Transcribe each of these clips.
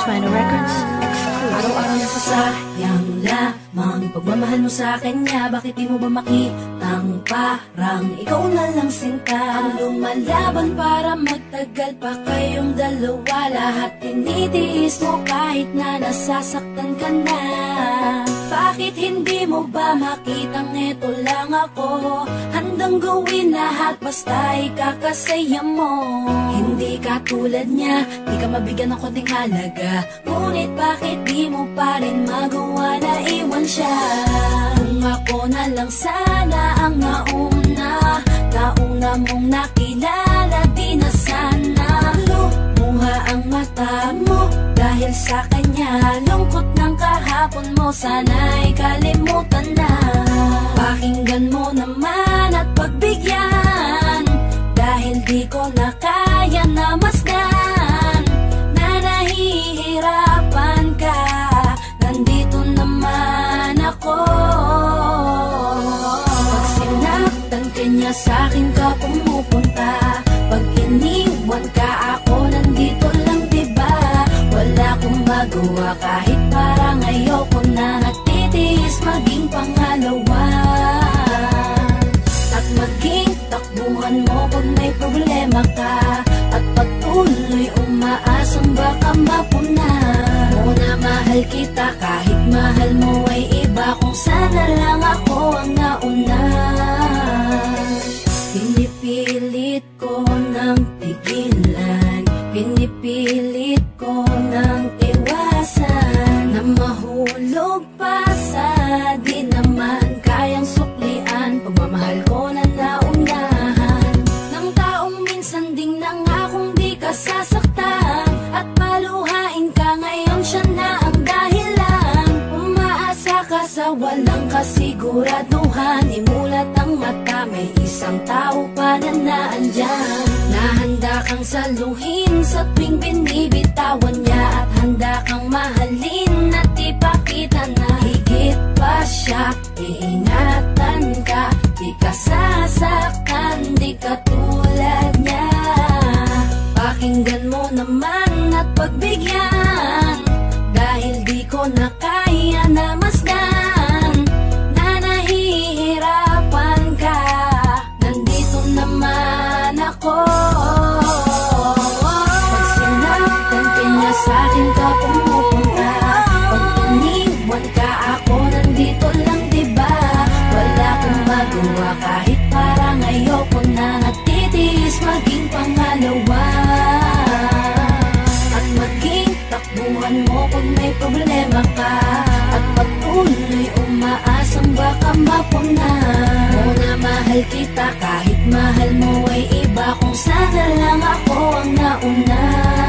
420 Records. Araw-araw na sasayang lamang. Pagmamahal mo sa kanya Bakit di mo ba makitang parang? Ikaw na lang sinta. Ang lumalaban para magtagal pa kayong dalawa. Lahat tinitiis mo kahit na nasasaktan ka na. Bakit hindi mo ba makitang eto lang ako? Handang gawin lahat basta ikakasaya mo. Hindi ka tulad niya Di ka mabigyan ng konting halaga. Ngunit bakit di mo pa rin magawa na iwan siya? Kung ako na lang sana ang nauna Nauna mong nakilala ang mata mo. Dahil sa kanya Lungkot ng kahapon mo. Sana'y kalimutan na. Pakinggan mo naman at pagbigyan. Dahil di ko na kaya na masdan. Na nahihirapan ka. Nandito naman ako. Pag sinaktan ka niya sa'kin ka pumupunta. Pag iniwan ka ako akong magawa. Kahit parang ayoko na Natitiis maging pangalawa. At maging takbuhan mo pag may problema ka. At patuloy umaasang baka mapuna. Muna mahal kita kahit mahal mo ay iba. Kung sana lang ako ang nauna kasiguraduhan Imulat ang mata, may isang tao pa na naandyan Nahanda kang saluhin sa tuwing binibitawan niya At handa kang mahalin at ipakita na higit pa siya. Iingatan ka, di ka sasaktan, di ka tulad niya. Pakinggan mo naman at pagbigyan pangalawa At maging takbuhan mo pag may problema ka. At patuloy umaasang baka mapuna. Muna mahal kita kahit mahal mo ay iba. Kung sana lang ako ang nauna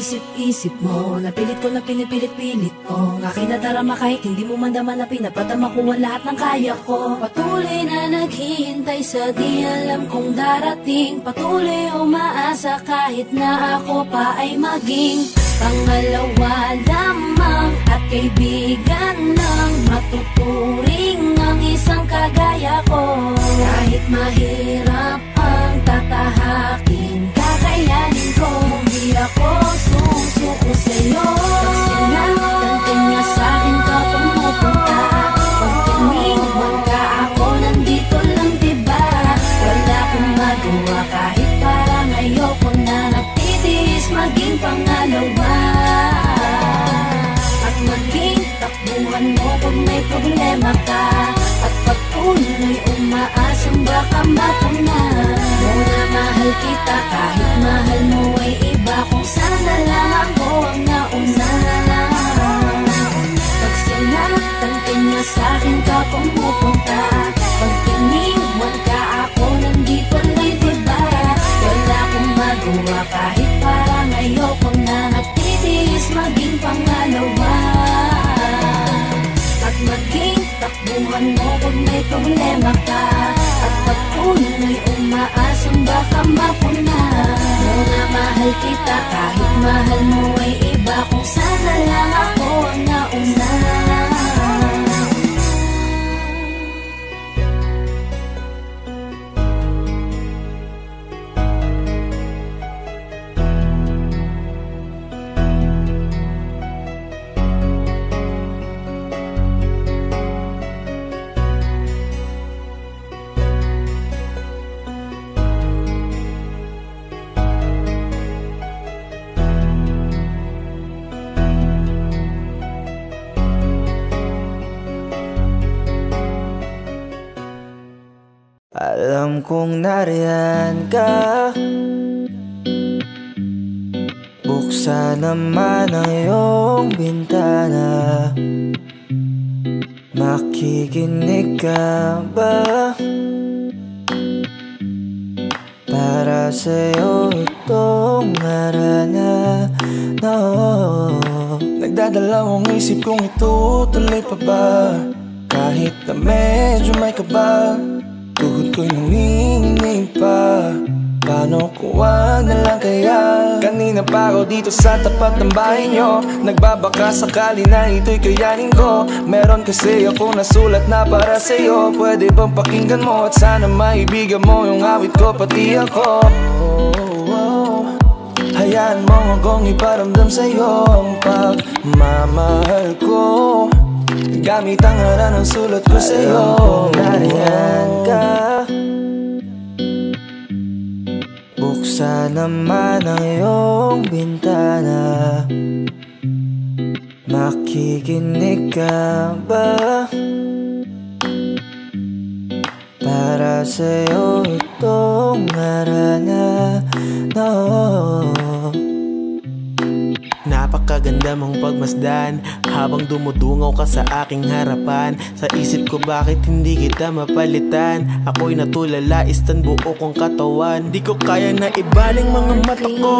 sana maisip-isip mo Napilit ko na pinipilit-pilit ko Ang aking kahit hindi mo man daman na pinapatama ko ang lahat ng kaya ko. Patuloy na naghihintay sa di alam kung darating. Patuloy umaasa kahit na ako pa ay maging Pangalawa lamang at kaibigan ng matuturing ang isang kagaya ko. Kahit mahirap ang tatahakin Kakayanin ko. Hindi ako susuko sa'yo. Pag sinaktan ka niya sa'kin ka pumupunta. Pag iniwan ka ako nandito lang diba? Wala akong magawa kahit parang ayoko na. Natitiis maging pangalawa. At maging takbuhan mo pag may problema ka. At patuloy umaasang baka mapuna mahal kita kahit mahal mo ay iba. Kung sana lang ako ang nauna Pag sinaktan ka niya sa'kin ka pumupunta. Pag iniwan ka ako nandito lang diba Wala akong magawa kahit parang ayoko na. Natitiis maging pangalawa. At maging takbuhan mo pag may problema ka. At patuloy umaasang baka mapuna. Muna mahal kita kahit mahal mo ay iba. Kung sana lang ako ang nauna Kong nariyan ka Buksan naman ang iyong bintana Makikinig ka ba? Para sa'yo itong arana no. Nagdadalawang isip kong ito tuloy pa ba? Kahit na medyo may kaba Tuhod ko'y nanginginig pa. Paano wag na lang kaya? Kanina pa ako dito sa tapat ng bahay nyo. Nagbabaka sakali na ito'y kayanin ko. Meron kasi ako nasulat na para sa'yo. Pwede bang pakinggan mo at sana maibigan mo Yung awit ko pati ako? Oh, oh. Hayaan mo akong iparamdam sa'yo Ang pagmamahal ko Gamit ang hara ng sulat ko sa'yo nariyan ka Buksan naman ang iyong bintana Makikinig ka ba? Para sa'yo itong arana no. Napakaganda mong pagmasdan Habang dumudungaw ka sa aking harapan. Sa isip ko bakit hindi kita mapalitan? Ako'y natulala, istan buo kong katawan. Di ko kaya na ibaling mga mata ko.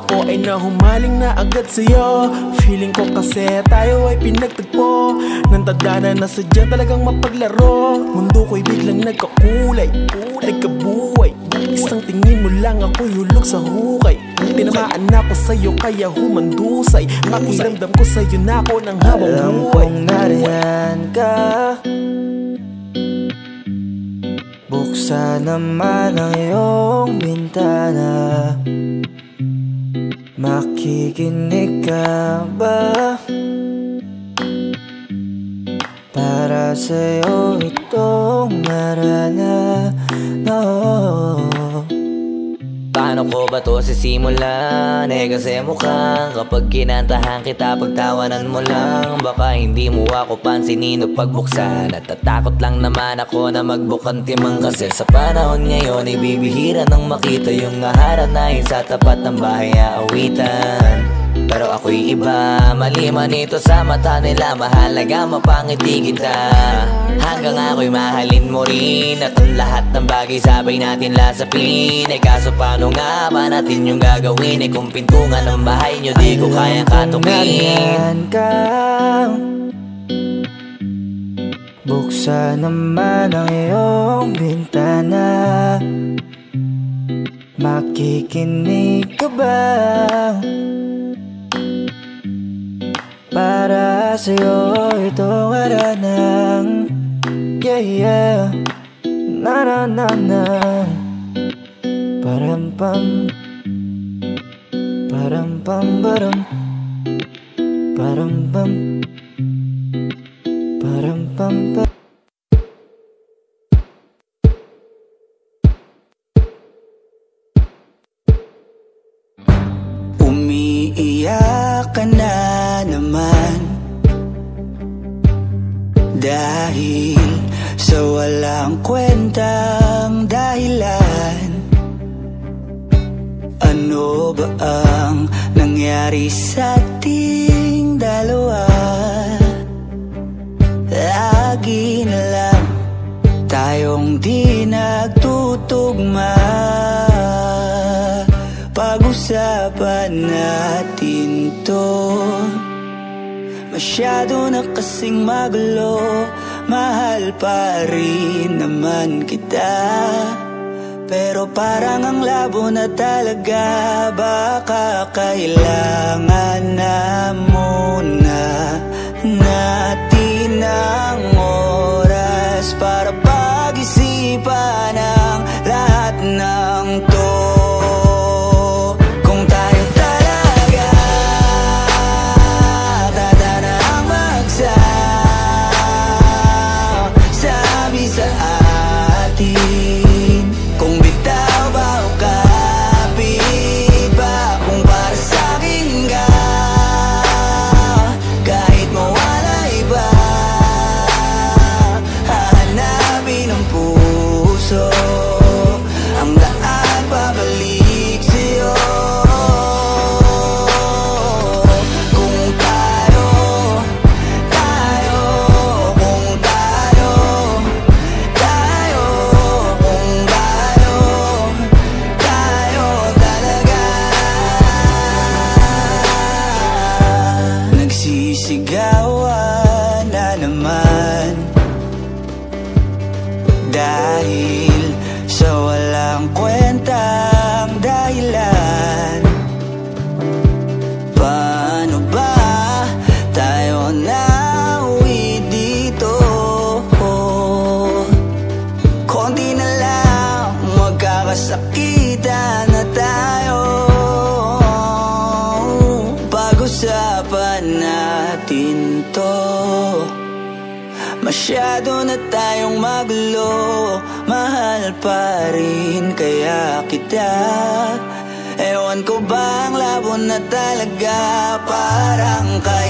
Ako ay nahumaling na agad sa'yo. Feeling ko kasi tayo ay pinagtagpo. Nang tadhana na sadyang talagang mapaglaro. Mundo ko'y biglang nagkakulay Nagkabuhay Isang tingin mo lang ako'y hulog sa hukay Tinamaan ako sa'yo kaya humandusay Pakiramdam ko sa'yo na ako ng habang Alam buhay kong nariyan ka Buksan naman ang iyong bintana Makikinig ka ba? Para sa'yo itong marana no. Paano ko ba to sisimulan? Eh kasi mukhang kapag kinantahan kita Pagtawanan mo lang. Baka hindi mo ako pansinin o pagbuksan. At tatakot lang naman ako na magbukan timang Kasi sa panahon ngayon ay bibihira nang makita Yung naharanahin sa tapat ng bahay aawitan pero ako'y iba Mali man ito sa mata nila. Mahalaga mapangiti kita. Hanggang ako'y mahalin mo rin. At ang lahat ng bagay sabay natin lasapin. Eh kaso paano nga ba natin yung gagawin? Eh kung pintungan ng bahay nyo di ko kayang katukin Nariyan ka. Buksan naman ang iyong bintana. Makikinig ka ba? Para sa'yo itong aranang Yeah, yeah. Na na na na. Param pam. Param pam baram. Param pam. Param pam pam ka na naman Dahil sa walang kwentang dahilan Ano ba ang nangyari sa ating dalawa? Lagi na lang tayong di nagtutugma Pag-usapan natin to Masyado na kasing magulo Mahal pa rin naman kita. Pero parang ang labo na talaga Baka kailangan na muna Natin ang oras Para pag-isipan ang lahat ng to sila. Ewan ko bang labo na talaga? Parang ka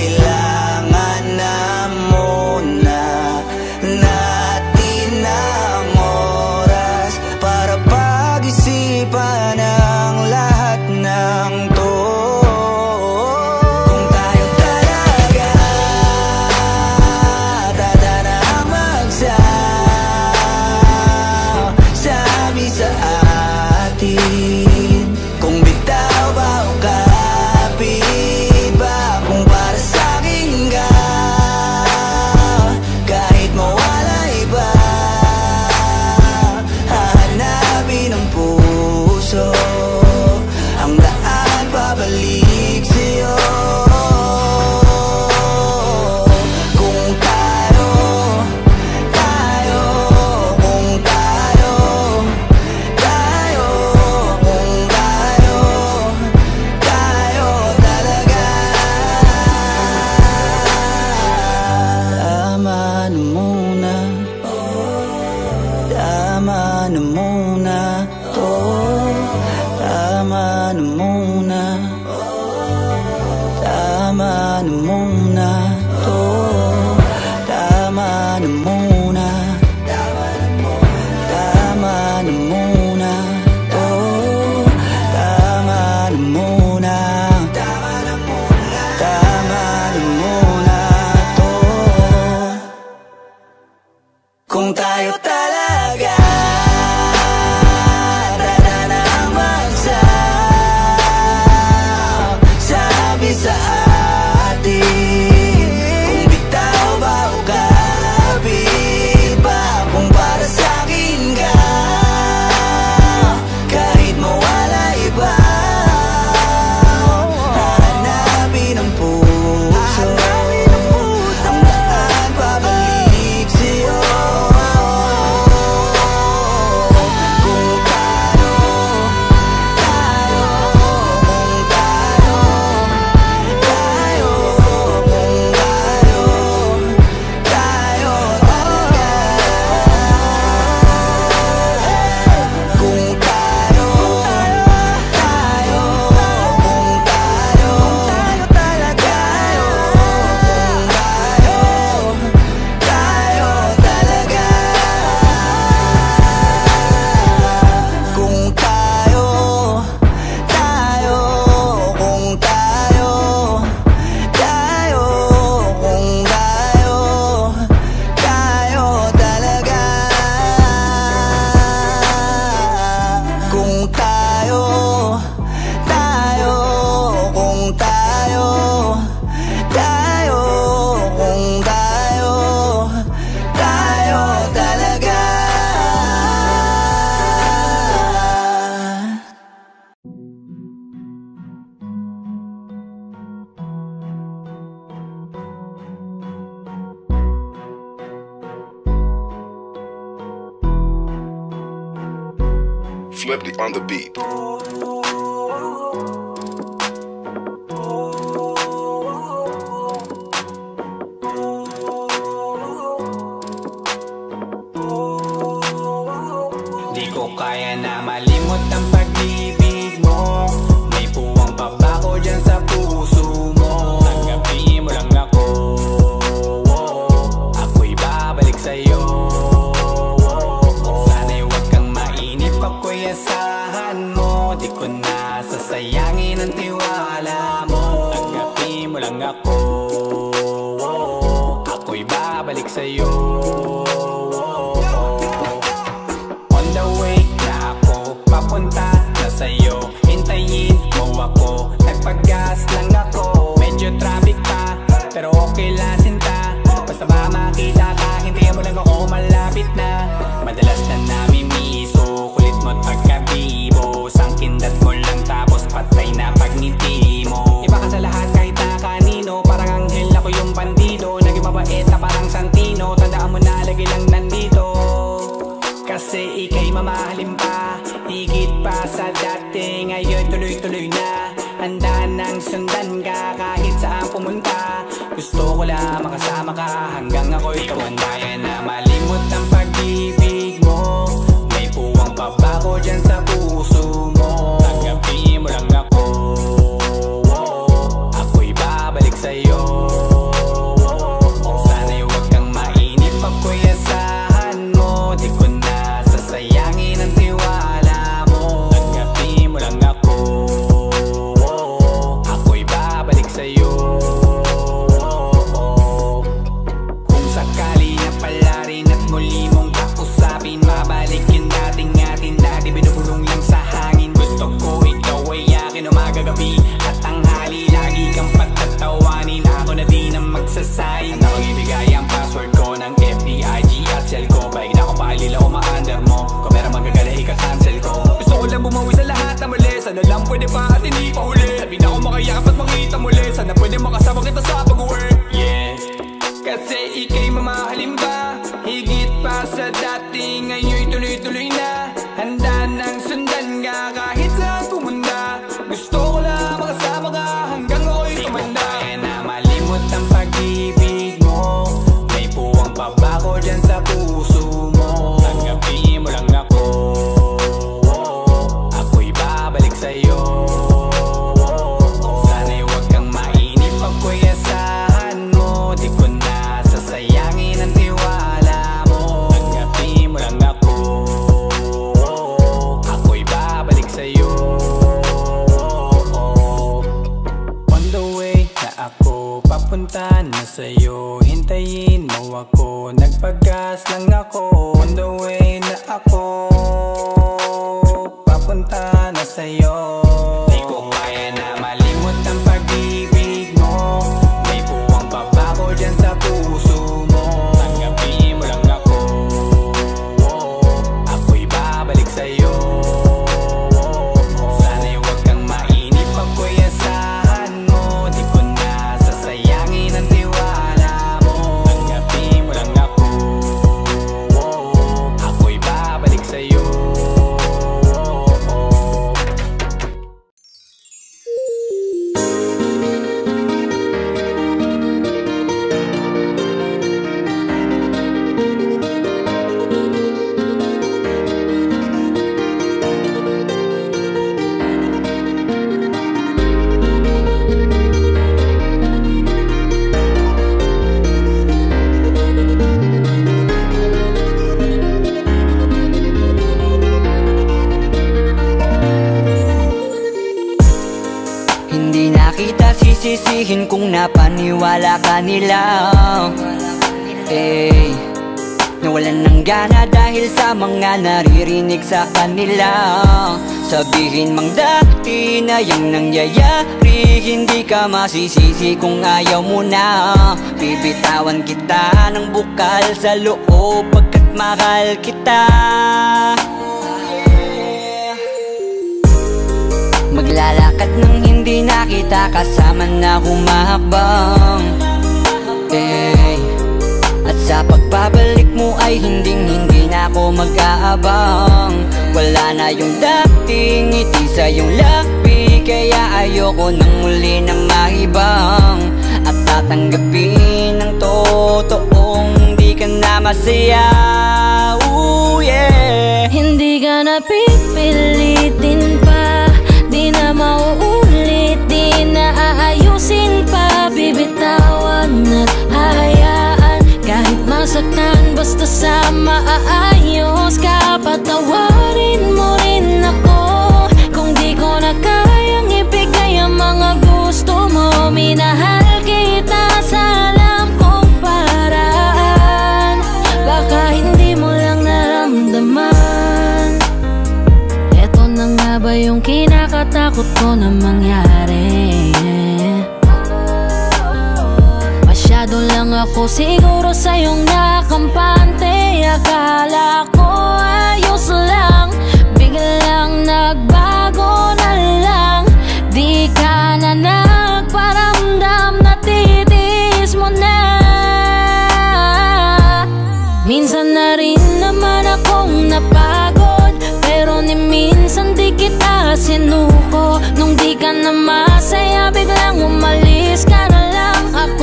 people. Ay, nawalan ng gana dahil sa mga naririnig sa kanila. Sabihin mang dati na yung nangyayari Hindi ka masisisi kung ayaw mo na. Bibitawan kita ng bukal sa loob Pagkat mahal kita. Maglalakad ng hindi nakita kasama na humahakbang sa pagbabalik mo ay hinding hindi na ako mag-aabang. Wala na yung dating ngiti sa iyong labi Kaya ayoko nang muli na maibang. At tatanggapin ang totoong di ka na masaya. Ooh, yeah. Hindi ka na pipilitin pa Di na mawala Basta sa maaayos ka Patawarin mo rin ako. Kung di ko na kayang ibigay ang mga gusto mo Minahal kita sa alam kong paraan. Baka hindi mo lang naramdaman. Eto na nga ba yung kinakatakot ko na mangyari? Masyado lang ako siguro sa'yong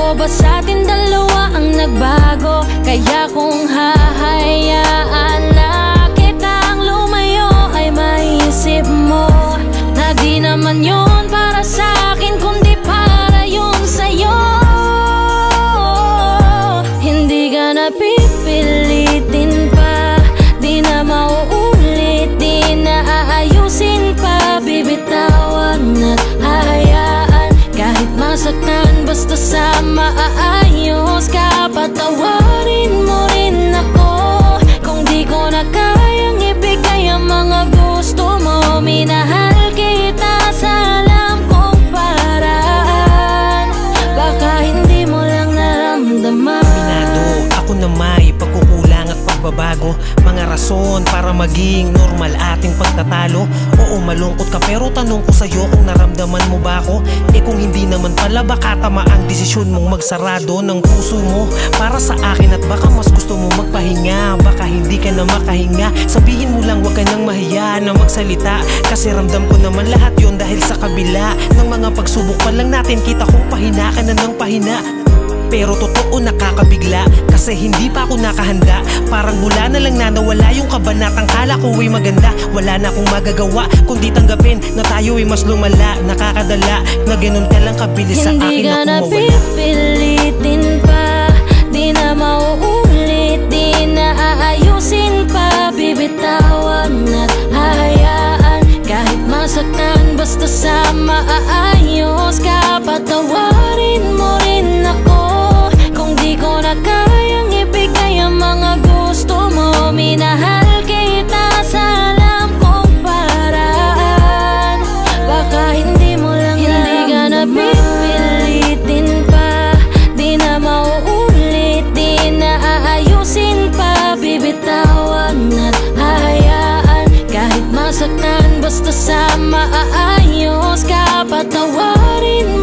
Ako ba sa atin dalawa ang nagbago? Kaya kung hahayaan na kitang lumayo Ay maisip mo na di naman yon Kahit masaktan Basta sa maaayos ka Patawarin mo rin ako. Kung di ko na kayang ibigay Ang mga gusto mo Minahal kita sa alam kong paraan. Baka hindi mo lang naramdaman. Minado ako na may pagkukulang at pagbabago rason para maging normal ating pagtatalo. Oo malungkot ka pero tanong ko sa'yo kung naramdaman mo ba ako? Eh kung hindi naman pala baka tama ang desisyon mong magsarado ng puso mo Para sa akin at baka mas gusto mo magpahinga. Baka hindi ka na makahinga. Sabihin mo lang wag ka nang mahiya na magsalita. Kasi ramdam ko naman lahat yon dahil sa kabila Ng mga pagsubok pa lang natin. Kita kong pahina ka na ng pahina. Pero totoo nakakabigla Kasi hindi pa ako nakahanda. Parang mula na lang na nawala yung kabanatang kala ko ay maganda. Wala na akong magagawa. Kundi tanggapin na tayo ay mas lumala. Nakakadala na ganun ka lang kabilis sa Hindi akin ka na pipilitin pa. Di na mauulit. Di na aayusin pa. Bibitawan at hahayaan Kahit masaktan Basta sa maaayos ka Patawarin mo rin Masaktan Basta sa maaayos ka Patawarin mo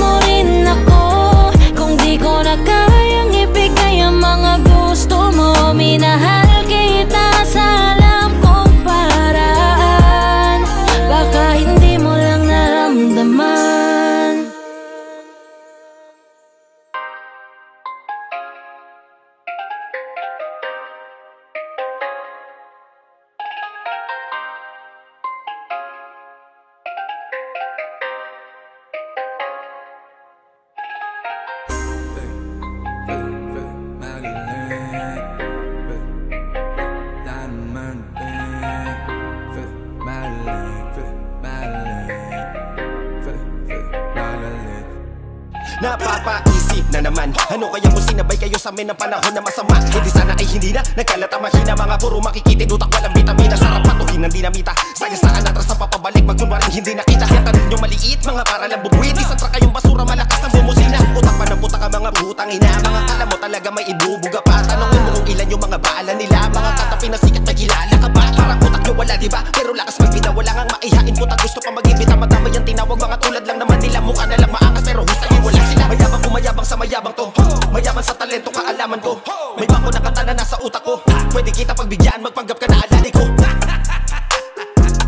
Napapaisip na naman Ano kaya kung sinabay kayo sa amin ng panahon na masama? Hindi sana ay hindi na Nagkalata mahina Mga puro makikitid Utak walang vitamina Sarap patuhin ng dinamita. Sayang saan atras sa papabalik Magkunwaring hindi nakita. Yan tanong nyo maliit Mga para lang bubuit Isang truck kayong basura Malakas ng bumusina. Utak pa ng putak ang mga putang ina. Mga kala mo talaga may ibubuga pa. Tanongin mo kung ilan yung mga baala nila. Mga katapi na sikat may kilala ka ba? Parang utak nyo wala diba Pero lakas magbida Wala ngang maihain. Putak gusto pa mag-ibita Madama yung tinawag Mga tulad lang naman nila. Mukha na lang maangas Pero husay wala sila. Mayabang kumayabang sa mayabang to. Mayaman sa talento kaalaman ko. May bako na kanta na nasa utak ko. Pwede kita pagbigyan Magpanggap ka na alali ko.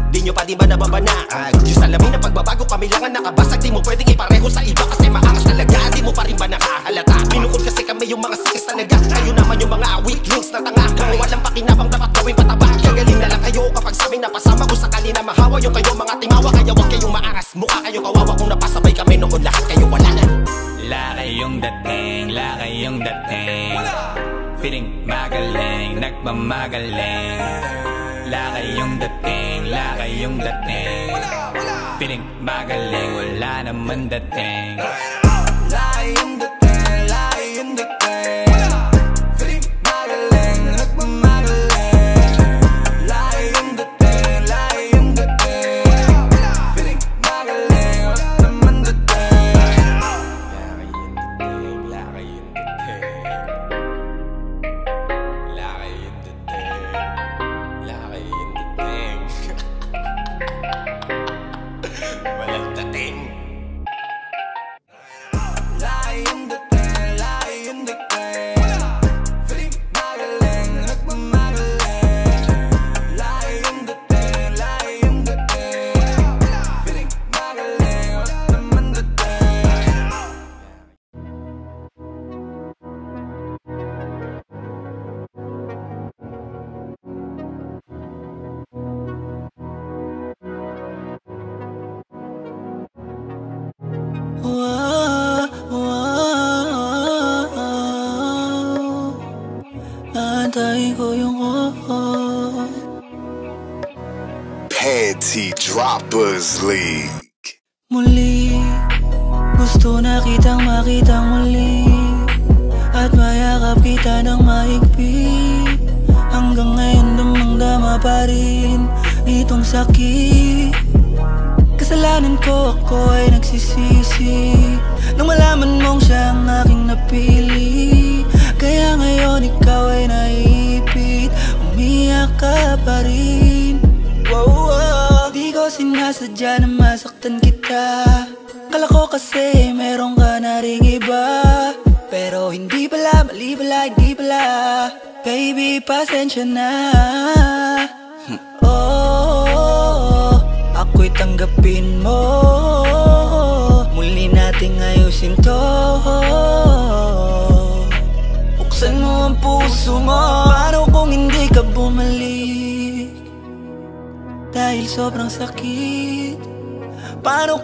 Di nyo pa di ba nababanaag Yung salamin na pagbabago kami lang ang nakabasag. Di mo pwedeng ipareho sa iba kasi maangas talaga. Di mo pa rin ba kami yung mga sikas talaga naman yung mga weak links na tanga. Kung walang pakinabang dapat gawin pataba. Gagaling na lang kayo kapag sabi na pasama Kung sakali na mahawa yung kayo mga timawa. Kaya wag kayong maangas Mukha kayo kawawa kung napasabay kami noon. Lahat kayo wala na. Wala kayong dating, wala kayong dating. Feeling magaling, nagmamagaling. Wala kayong dating, wala kayong dating. Feeling magaling, wala naman dating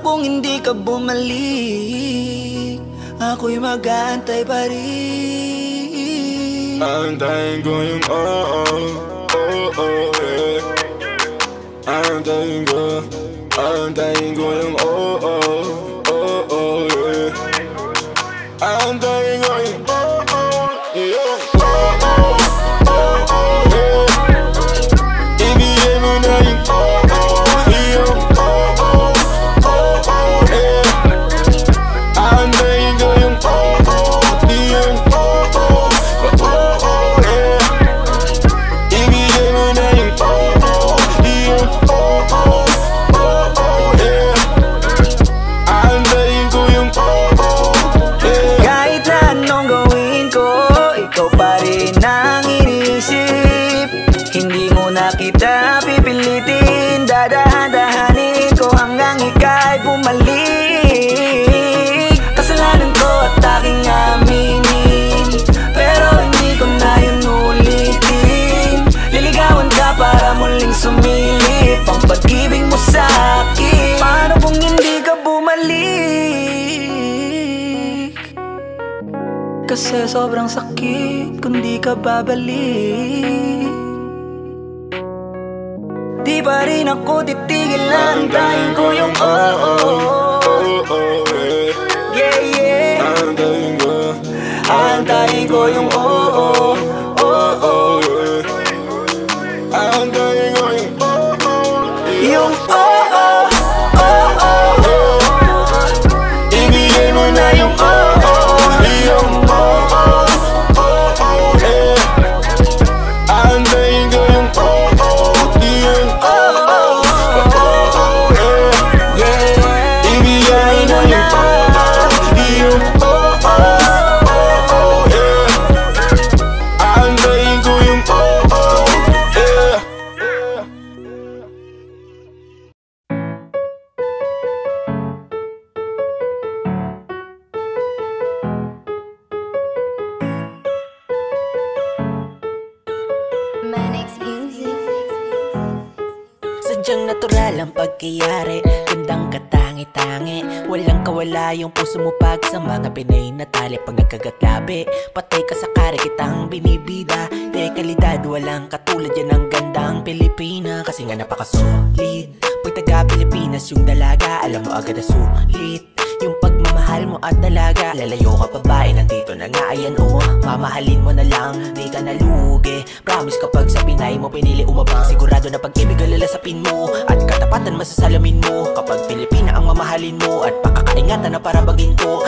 kung hindi ka bumalik Ako'y mag-aantay pa rin. Aantayin ko yung oo, oh, eh. oh, oh, yeah Aantayin ko, aantayin ko yung oo, oh, oh, oh, yeah Aantayin ko sobrang sakit kung di ka babalik Di pa rin ako titigil Antayin ko yung oo oh, oh. Yeah, yeah Antayin ko yung oo oh, oh. Mga Pinay na tali Pag nagkagatlabi Patay ka sa kare kitang binibida. De kalidad walang katulad yan ang gandang Pilipina. Kasi nga napakasolid. Pag taga Pilipinas yung dalaga Alam mo agad na sulit. Yung pagmamahal mo at dalaga Lalayo ka babae, nandito na nga ayan oh Mamahalin mo na lang, di ka nalugi. Promise kapag sa Pinay mo pinili umabang. Sigurado na pag-ibig ang mo. At katapatan masasalamin mo Kapag Pilipina ang mamahalin mo. At pakakaingatan na para bagin ko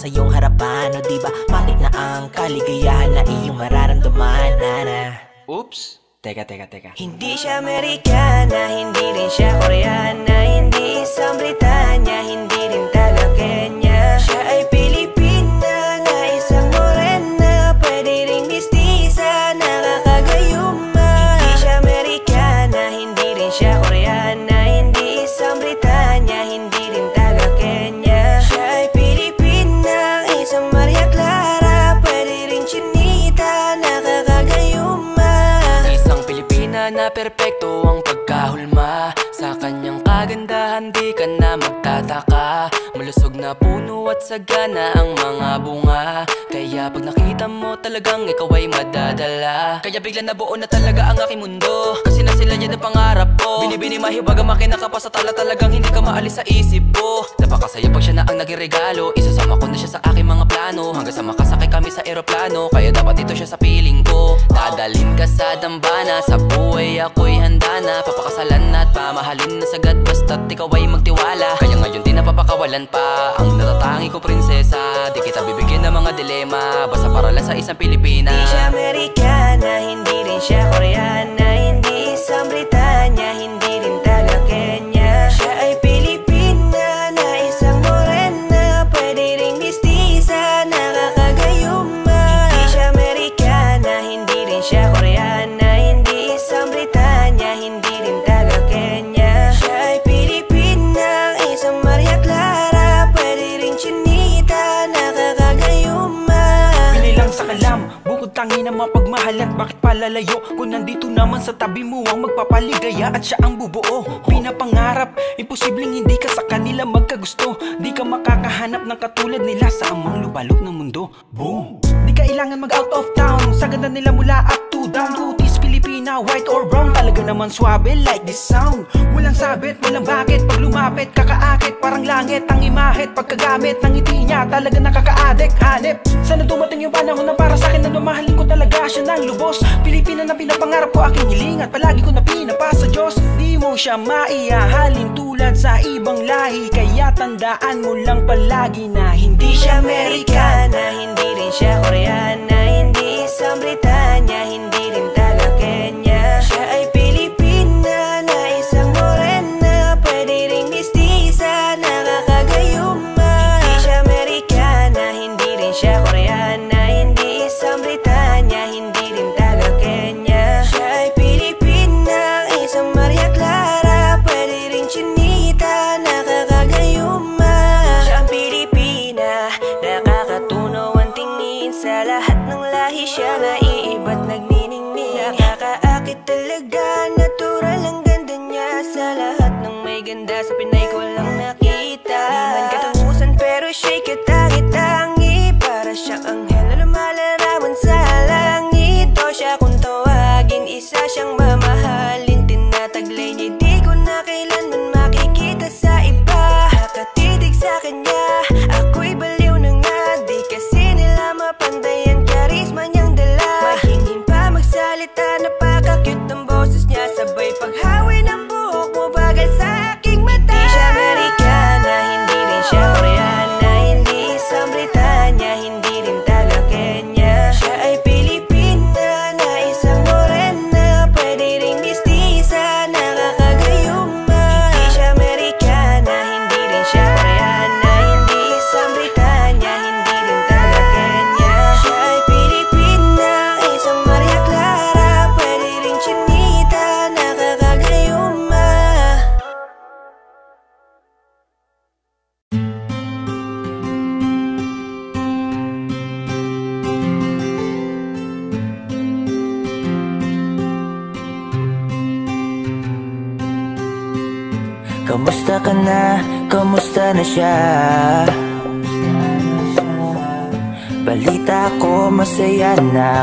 nasa iyong harapan O diba matik na ang kaligayahan na iyong mararamdaman Nana Oops! Teka, teka, teka. Hindi siya Amerikana, hindi rin siya Koreana Hindi isang Britanya, hindi sagana ang mga bunga. Kaya pag nakita mo talagang ikaw ay madadala. Kaya bigla na buo na talaga ang aking mundo. Kasi na yan ang pangarap ko. Binibini mahibag ang makina ka pa sa tala Talagang hindi ka maalis sa isip ko. Napakasaya pag siya na ang naging regalo Isasama ko na siya sa aking mga plano. Hanggang sa makasakay kami sa eroplano Kaya dapat ito siya sa piling ko. Dadalhin ka sa dambana Sa buhay ako'y handa na. Papakasalan at pamahalin na sagad Basta't ikaw ay magtiwala. Kaya ngayon di napapakawalan pa Ang natatangi ko prinsesa. Di kita bibigyan ng mga dilema Basta para lang sa isang Pilipina. Hindi siya Amerikana, hindi rin siya Koreana Hindi isang Britanya, na mapagmahal at bakit palalayo? Kung nandito naman sa tabi mo ang magpapaligaya At siya ang bubuo. Pinapangarap Imposibleng hindi ka sa kanila magkagusto. Di ka makakahanap ng katulad nila Sa amang lubalok ng mundo. Boom! Di kailangan mag out of town. Sa ganda nila mula up to down. Kutis, Pilipina, white or brown Talaga naman swabe like this sound. Walang sabit, walang bakit Pag lumapit, kakaakit. Parang langit ang imahit Pagkagamit ng ngiti niya Talaga nakaka-addict, hanip Sana dumating yung panahon na para sa akin Na mamahalin ko talaga siya ng lubos. Pilipina na pinapangarap ko aking hiling At palagi ko na pinapasa Diyos. Di mo siya maiahalin tulad sa ibang lahi Kaya tandaan mo lang palagi na Hindi siya Amerikana. Hindi rin siya Koreana Hindi isang Britanya Hindi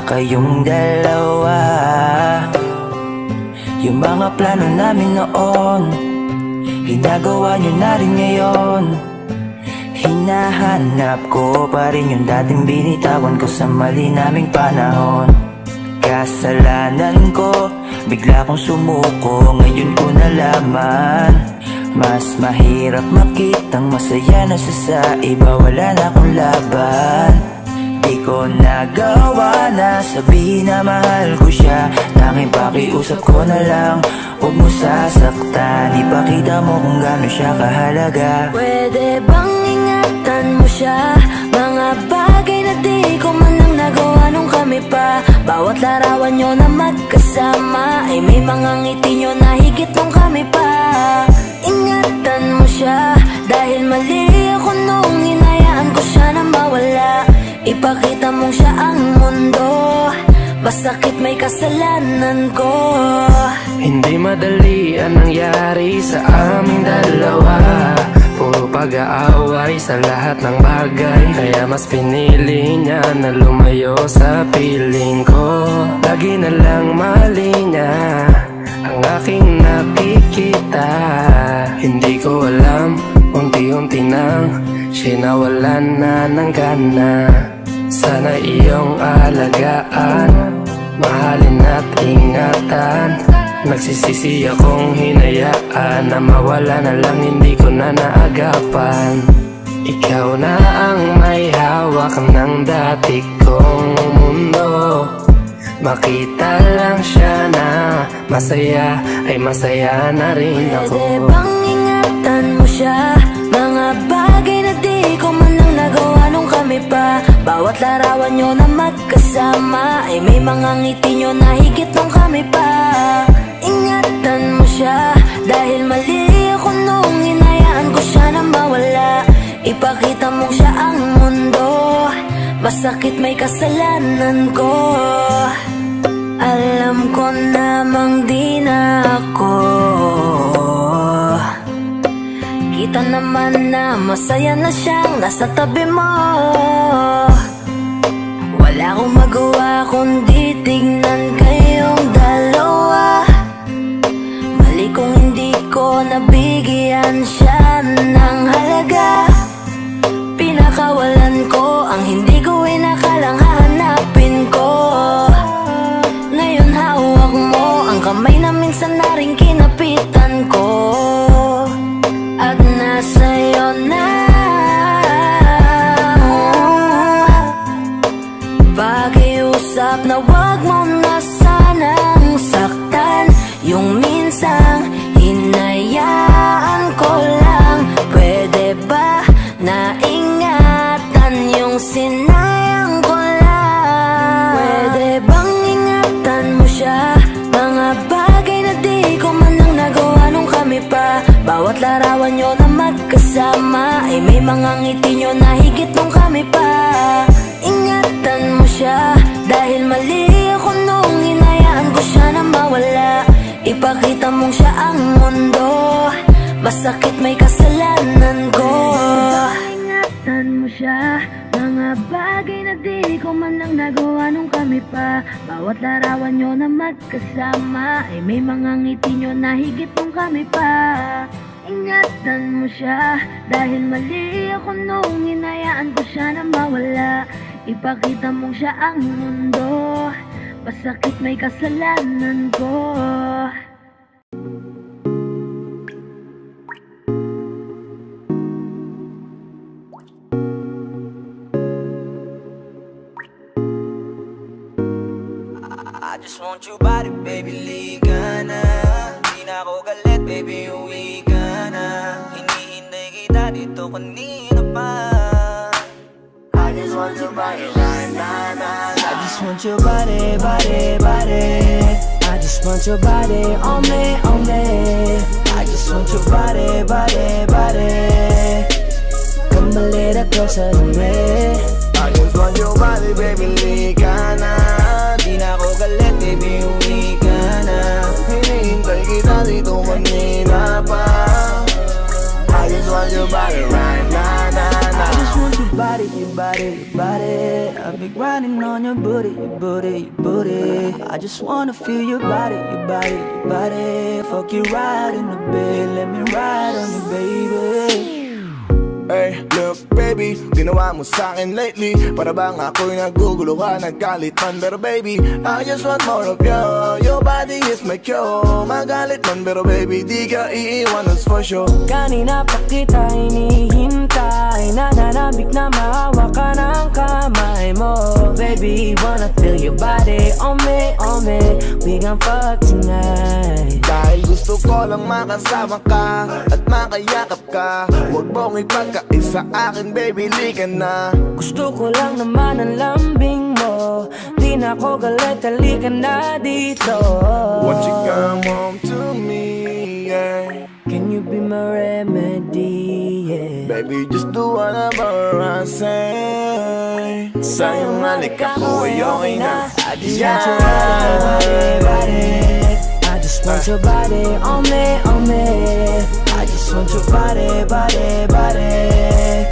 kayong dalawa. Yung mga plano namin noon Ginagawa nyo na rin ngayon. Hinahanap ko pa rin yung dating binitawan ko sa mali naming panahon. Kasalanan ko, bigla kong sumuko Ngayon ko nalaman. Mas mahirap makitang masaya na siya sa iba Wala na akong laban ko nagawa na sabihin na mahal ko siya. Tanging pakiusap ko na lang Huwag mo sasaktan. Ipakita mo kung gaano siya kahalaga? Pwede bang ingatan mo siya? Mga bagay na di ko man lang nagawa nung kami pa. Bawat larawan nyo na magkasama Ay may mga ngiti nyo na higit nung kami pa. Ingatan mo siya Dahil mali ako nung hinayaan ko siya na mawala Ipakita mong siya ang mundo. Masakit may kasalanan ko. Hindi madali ang nangyari sa aming dalawa. Puro pag-aaway sa lahat ng bagay. Kaya mas pinili niya na lumayo sa piling ko. Lagi na lang mali niya ang aking nakikita. Hindi ko alam, unti-unti nang Sinawalan na ng gana Sana iyong alagaan Mahalin at ingatan. Nagsisisi akong hinayaan Na mawala na lang hindi ko na naagapan. Ikaw na ang may hawak ng dati kong mundo. Makita lang siya na masaya Ay masaya na rin ako. Pwede bang ingatan mo siya? Mga bagay na di ko man kami pa. Bawat larawan nyo na magkasama Ay may mga ngiti nyo na higit nung kami pa. Ingatan mo siya Dahil mali ako nung hinayaan ko siya na mawala. Ipakita mo siya ang mundo Masakit may kasalanan ko. Alam ko namang di na ako Kita naman na masaya na siyang nasa tabi mo. Wala akong magawa kundi tignan kayong dalawa. Mali kung hindi ko nabigyan siya ng halaga. Pinakawalan ko ang hindi mga ngiti nyo na higit nung kami pa. Ingatan mo siya Dahil mali ako nung hinayaan ko siya na mawala. Ipakita mong siya ang mundo Masakit may kasalanan ko. Ingatan mo siya Mga bagay na di ko man lang nagawa nung kami pa. Bawat larawan nyo na magkasama Ay may mga ngiti nyo na higit nung kami pa Ingatan mo siya. Dahil mali ako nung hinayaan ko siya na mawala. Ipakita mong siya ang mundo. Masakit may kasalanan ko. I just want your body, baby, liga na. Di na ako galit, baby, uwi dito kanina pa. I just want your body right now, nah, nah. I just want your body, body, body. I just want your body on me, on me. I just want your body, body, body. Come a little closer to me. I just want your body, baby, liga na. Di na ako galit, baby, uwi ka na. Hinihintay kita dito kanina pa just want your body right. Now, nah, nah. I just want your body, your body, your body. I've been grinding on your booty, your booty, your booty. I just wanna feel your body, your body, your body. Fuck you right in the bed, let me ride on you, baby Hey, look baby, ginawa mo sa'kin lately. Para bang ako'y nagugulo ka, naggalit man. Pero baby, I just want more of you. Your body is my cure. Magalit man pero baby, di ka iiwan us for sure. Kanina pa kita hinihintay. Nananabik na maawa ka ng kamay mo. Baby, wanna feel your body. On me, on me We gon' fuck tonight Dahil gusto ko lang makasama ka At makayakap ka. Huwag mong ipagkaisa akin baby, lika na. Gusto ko lang naman ang lambing mo. Di na ako galit, halika na dito. Won't you come home to me, yeah? Can you be my remedy, yeah? Baby, just do whatever I say. Sayang halika ko ay okay na. I just body, body I just want your body on me, on me. I just want your body, body, body.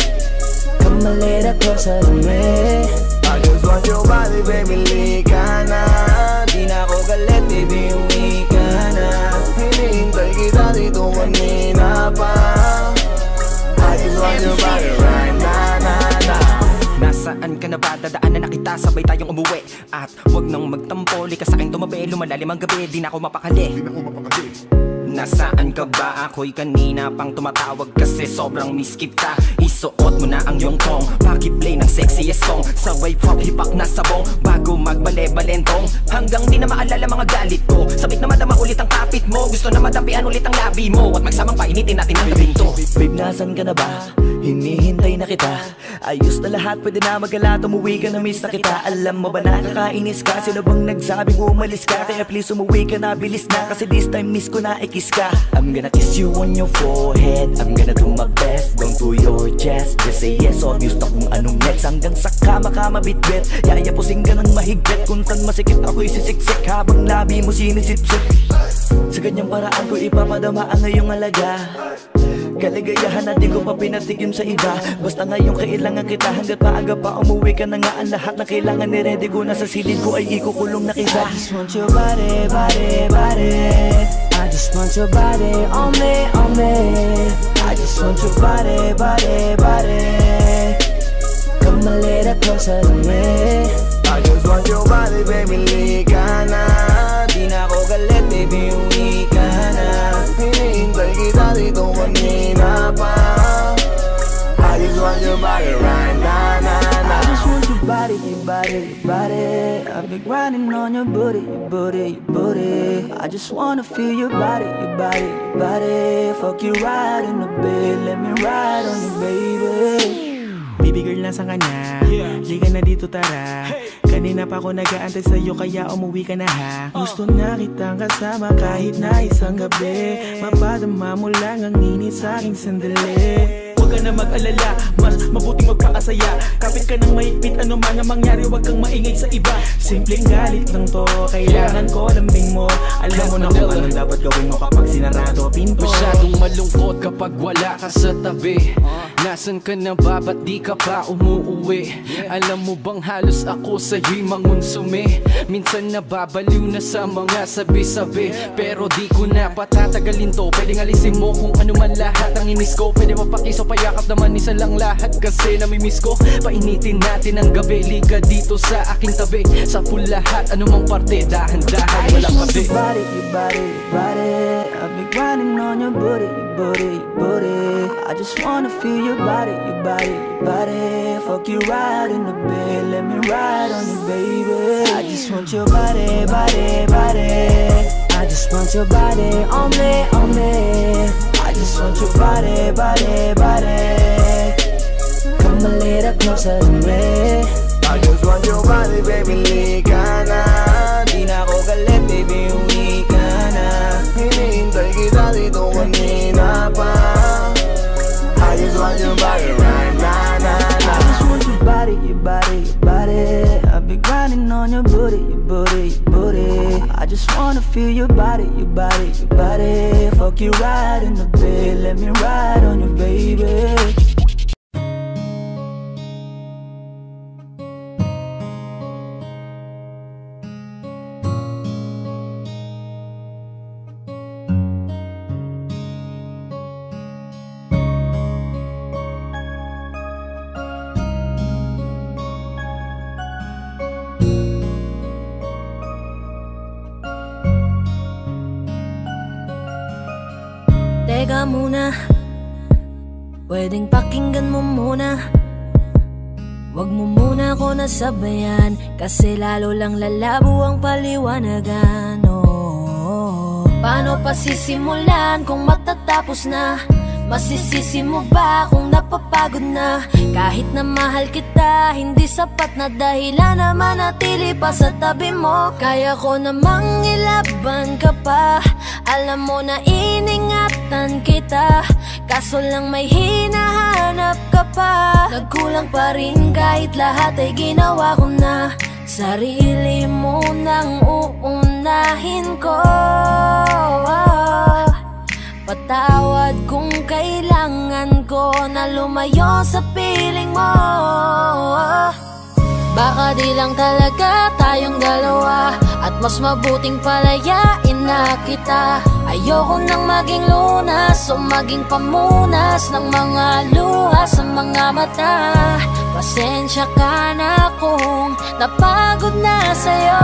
Come a little closer to me. I just want your body, baby, lika na Di na ako galit, baby, uwi ka na Hinihintay kita dito kanina pa. I just want your body right na Nasaan ka na ba? Dadaanan na kita, sabay tayong umuwi. At wag nang magtampo, lika sa'kin tumabi. Lumalalim ang gabi, di na ako mapakali. Di na ako mapakali. Nasaan ka ba? Ako'y kanina pang tumatawag kasi sobrang miss kita Isuot mo na ang iyong tong Pakiplay ng sexiest song? Sabay pop hipak na sabong. Bago magbale-balentong. Hanggang di na maalala mga galit ko. Sabik na madama ulit ang kapit mo. Gusto na madampian ulit ang labi mo. At magsamang painitin natin ang gabing to. Babe, nasan ka na ba? Hinihintay na kita. Ayos na lahat, pwede na magala. Umuwi ka na miss na kita. Alam mo ba nakakainis ka? Sino bang nagsabing umalis ka? Kaya please umuwi ka na, bilis na. Kasi this time miss ko na ikis ka. I'm gonna kiss you on your forehead. I'm gonna do my best. Down to your chest Just say yes, obvious na kung anong next. Hanggang sa kama ka mabitbit Yayapusing ka ng mahigpit. Kung saan masikip ako isisiksik Habang labi mo sinisipsip Sa ganyang paraan ko ipapadama ang ngayong alaga. Kaligayahan na di ko pa pinatigim sa iba. Basta ngayon kailangan kita Hanggat maaga pa umuwi ka na nga Ang lahat na kailangan ni ready ko na sa silid ko ay ikukulong na kita. I just want your body, body, body. I just want your body on me, on me. I just want your body, body, body. Come a little closer to me. I just want your body, baby, lika na Di na ako galit, baby, uwi ka na Hinihintay kita dito kanina pa. I just want your body right na, na, na I just want your body, your body, your body. I've been grinding on your booty, your booty, your booty. I just wanna feel your body, your body, your body. Fuck you right in the bed, let me ride on you, baby Baby girl nasa kanya. Liga na dito tara. Kanina pa ako nag-aantay sa'yo Kaya umuwi ka na ha? Gusto na kitang kasama Kahit na isang gabi. Mapadama mo lang ang init sa aking sandali ka na mag-alala. Mas mabuting magpakasaya. Kapit ka ng mahigpit Ano man ang mangyari Huwag kang maingay sa iba. Simpleng galit lang to Kailangan ko lambing mo. Alam mo na kung anong dapat gawin mo Kapag sinarado pinto. Masyadong malungkot kapag wala ka sa tabi. Nasaan ka na ba? Ba't di ka pa umuuwi? Alam mo bang halos ako sa'yo'y mangonsume Minsan nababaliw na sa mga sabi-sabi. Pero di ko na patatagalin to. Pwedeng alisin mo kung ano man lahat ang inis ko. Pwede mapakiso payakap naman isa lang lahat Kasi namimiss ko. Painitin natin ang gabi Liga dito sa aking tabi. Sa full lahat anumang parte Dahan-dahan walang want kabi your body, your body, your body I've been grinding on your booty, your booty, your booty I just wanna feel your body, your body, your body Fuck you right in the bed, let me ride on you, baby. I just want your body, body, body. I just want your body on me, on me I just want your body, body, body. Come a little closer to me. I just want your body, baby, lika na Di na ako galit, baby, uwi ka na Hinihintay kita dito kanina pa I just want your body right na, na, na I just want your body, your body, your body I've grinding on your booty, your booty, your booty. I just wanna feel your body, your body, your body. Fuck you right in the bed, let me ride on you, baby Pwedeng pakinggan mo muna Huwag mo muna ako nasabayan Kasi lalo lang lalabo ang paliwanagan oh. Paano pa sisimulan kung matatapos na? Masisisi mo ba kung napapagod na? Kahit na mahal kita, hindi sapat na dahilan na manatili pa sa tabi mo. Kaya ko namang ilaban ka pa. Alam mo na iningatan kita. Kaso lang may hinahanap ka pa. Nagkulang pa rin kahit lahat ay ginawa ko na. Sarili mo nang uunahin ko Patawad kung kailangan ko na lumayo sa piling mo. Baka di lang talaga tayong dalawa At mas mabuting palayain na kita. Ayoko nang maging lunas o maging pamunas Ng mga luha sa mga mata. Pasensya ka na kung napagod na sa'yo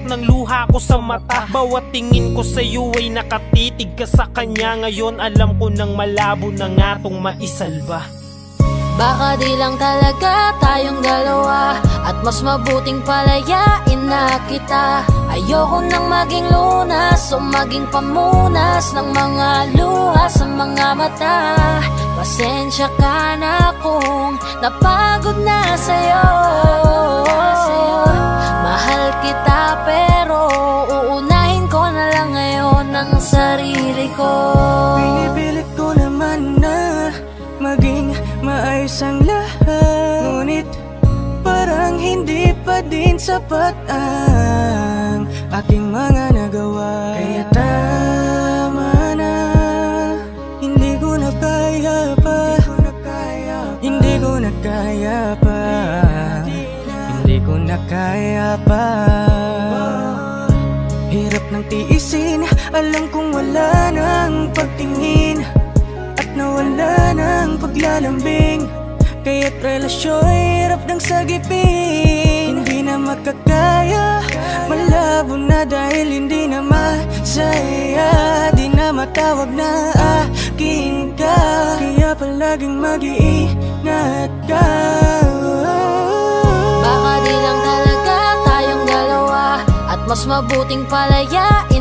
ng luha ko sa mata Bawat tingin ko sa'yo ay nakatitig ka sa kanya. Ngayon alam ko nang malabo na nga tong maisalba. Baka di lang talaga tayong dalawa At mas mabuting palayain na kita. Ayoko nang maging lunas o maging pamunas Ng mga luha sa mga mata. Pasensya ka na kung napagod na sa'yo sarili ko. Pinipilit ko naman na maging maayos ang lahat. Ngunit parang hindi pa din sapat ang aking mga nagawa. Kaya tama na, hindi ko na kaya pa. Hindi ko na kaya pa. Hindi ko na kaya pa. Hirap ng tiisin Alam kong wala nang pagtingin At nawala ng paglalambing. Kaya't relasyon hirap ng sagipin. Hindi na makakaya Malabo na dahil hindi na masaya. Di na matawag na akin ka Kaya palaging mag-iingat ka. Baka di lang talaga tayong dalawa At mas mabuting palayain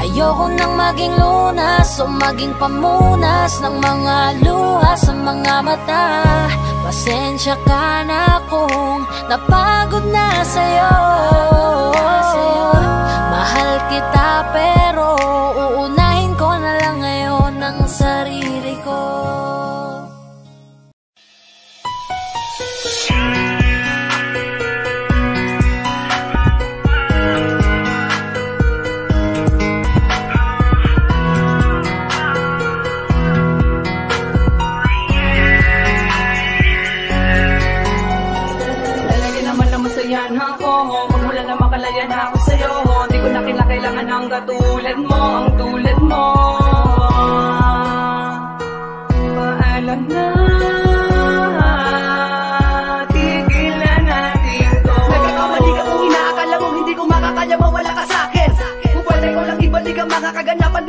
Ayoko nang maging lunas o maging pamunas Ng mga luha sa mga mata. Pasensya ka na kung napagod na sa'yo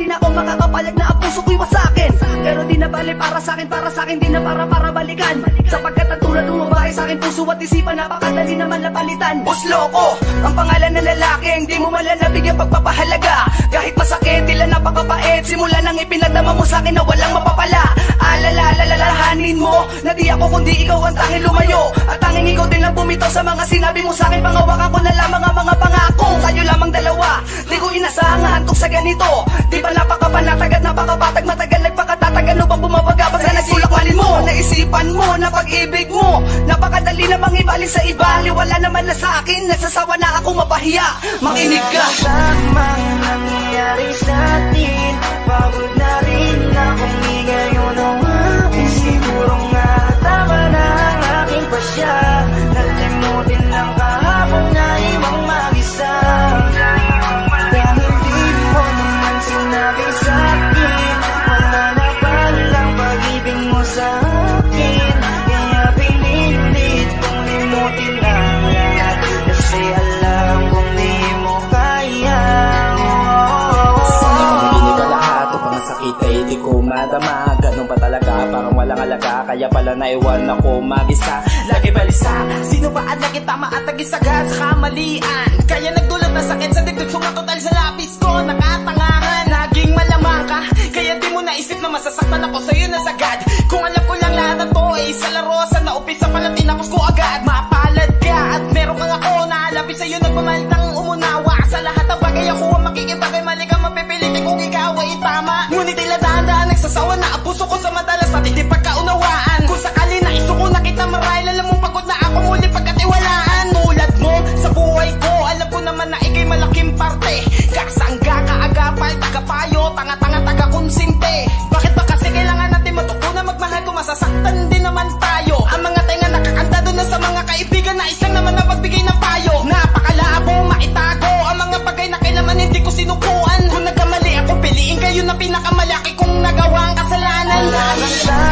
Di na ako makakapayag na ang puso ko'y wasakin Pero di na bali para sa'kin, para sa'kin Di na para para balikan. Sapagkat ang tulad ng babae sa'kin Puso at isipan napakadali naman napalitan Boss Loco, ang pangalan ng lalaking Di mo malalabig ang pagpapahalaga. Kahit masakit, tila napakapait Simula nang ipinagdama mo sa'kin na walang mapapala. Alala, alalahanin mo Na di ako kundi ikaw ang tanging lumayo. At tanging ikaw din ang bumitaw sa mga sinabi mo sa'kin. Pangawakan ko na lamang ang mga pangako. Tayo lamang dalawa. Di ko inasahan nga hantog sa ganito. Di ba napakapanatag at napakapatag Matagal nagpakatatag Ano bang bumabaga Pag na nagsulakmalin mo? Naisipan mo na pag-ibig mo? Napakadali namang ibalik sa iba? Liwala naman na sa akin. Nagsasawa na ako mapahiya. Makinig ka. Lamang nangyayari sa atin. Pagod na rin akong ngayon ang akin Siguro nga. Tama na ang aking pasya. Nalimutin lang kahapon na ibang mag-isa ko madama Ganun pa talaga parang walang alaga Kaya pala naiwan ako mag-isa. Lagi balisa Sino ba at nagisagad sa kamalian? Kaya nagdulot na sakit sa dibdib Sumatotal sa lapis ko Nakatangahan Naging malamang ka. Kaya di mo naisip na masasaktan ako sa'yo na sagad. Kung alam ko lang lahat to ay sa laro Sa naumpisa pala tinapos ko agad. Mapalad ka at meron kang ako Naalapit sa'yo nagmamahal ng umunawa. Sa lahat ng bagay ako ang makikibagay Mali ka mapipilitin kung ikaw ay tama. Ngunit tila nagsasawa na Ang puso ko sa madalas at hindi pagkaunawaan. Kung sakali na iso ko nakita marahil Alam mong pagod na ako muli pagkatiwalaan Tulad mo sa buhay ko Alam ko naman na ikay malaking parte. Kasangga ka agapal, tagapayo Tanga-tanga, taga-konsinte kasalanan Wala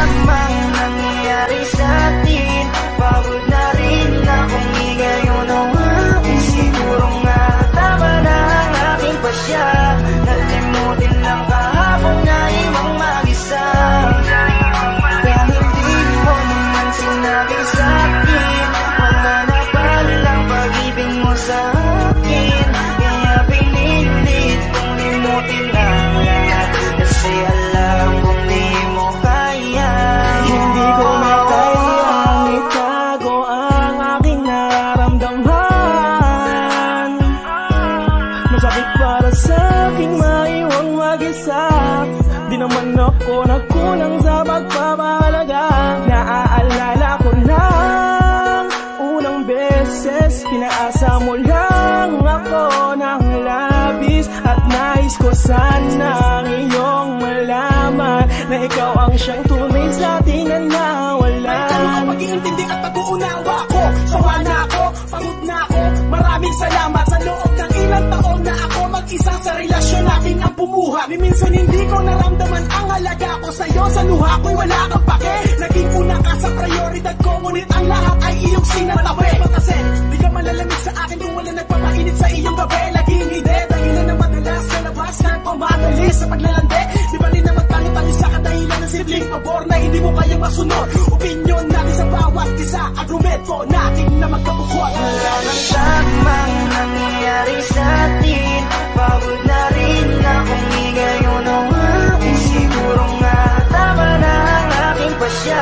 Ni minsan hindi ko naramdaman ang halaga ko sa'yo. Sa luha ko'y wala kang pake. Naging una ka sa prioridad ko Ngunit ang lahat ay iyong sinatabi. Kasi di ka malalamig sa akin Kung wala nagpapainit sa iyong gabi. Laging hindi Dahilan na madalas sa labas na pumadali sa paglalande Di ba rin naman tayo sa kadahilan ng simpleng pabor Na hindi mo kayang masunod? Opinyon natin sa bawat isa Argumento natin na magkabukod Wala nang tamang nangyayari sa atin Pagod na rin akong igayon ang akin Siguro nga tama na ang aking pasya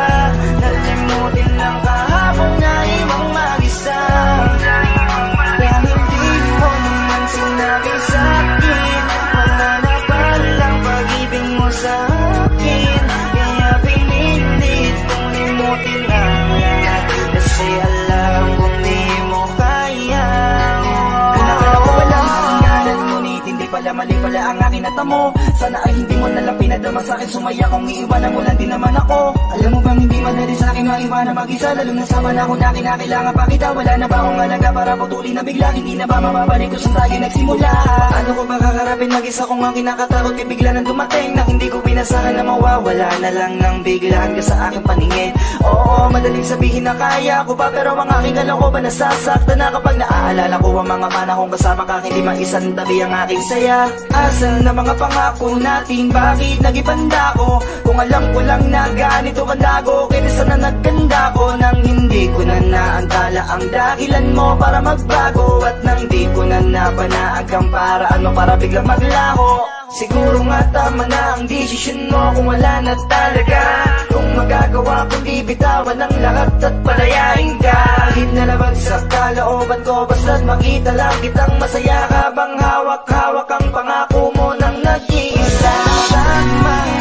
ang aking natamo Sana ay hindi mo nalang pinadama sa akin. Sumaya kung iiwanan mo lang din naman ako. Alam mo bang hindi madali sa akin maiwanan mag-isa? Lalo na sama na ako na kinakailangan pa kita. Wala na ba akong halaga para putulin na bigla? Hindi na ba mababalik kung saan tayo nagsimula? Ano ko makakarapin mag-isa kung ang kinakatakot Kay bigla nang dumating. Na hindi ko pinasahan na mawawala na lang nang biglaan ka sa aking paningin. Oo, madaling sabihin na kaya ko pa Pero ang aking kalooban nasasaktan na Kapag naaalala ko ang mga panahong kasama ka? Hindi maisan tabi ang aking saya. Asan na mga pangako natin Bakit nagipanda ko Kung alam ko lang na ganito kalago Kinisa na nagkanda ko Nang hindi ko na naantala ang dahilan mo Para magbago At nang di ko na napanaag ang paraan mo Para biglang maglaho Siguro nga tama na ang desisyon mo Kung wala na talaga. Kung magagawa kundi bitawan ang lahat At palayain ka. Kahit nalabag sa kalooban ko Basta't makita lang kitang masaya. Habang hawak-hawak ang pangako mo Nang nag-iisa. Tamang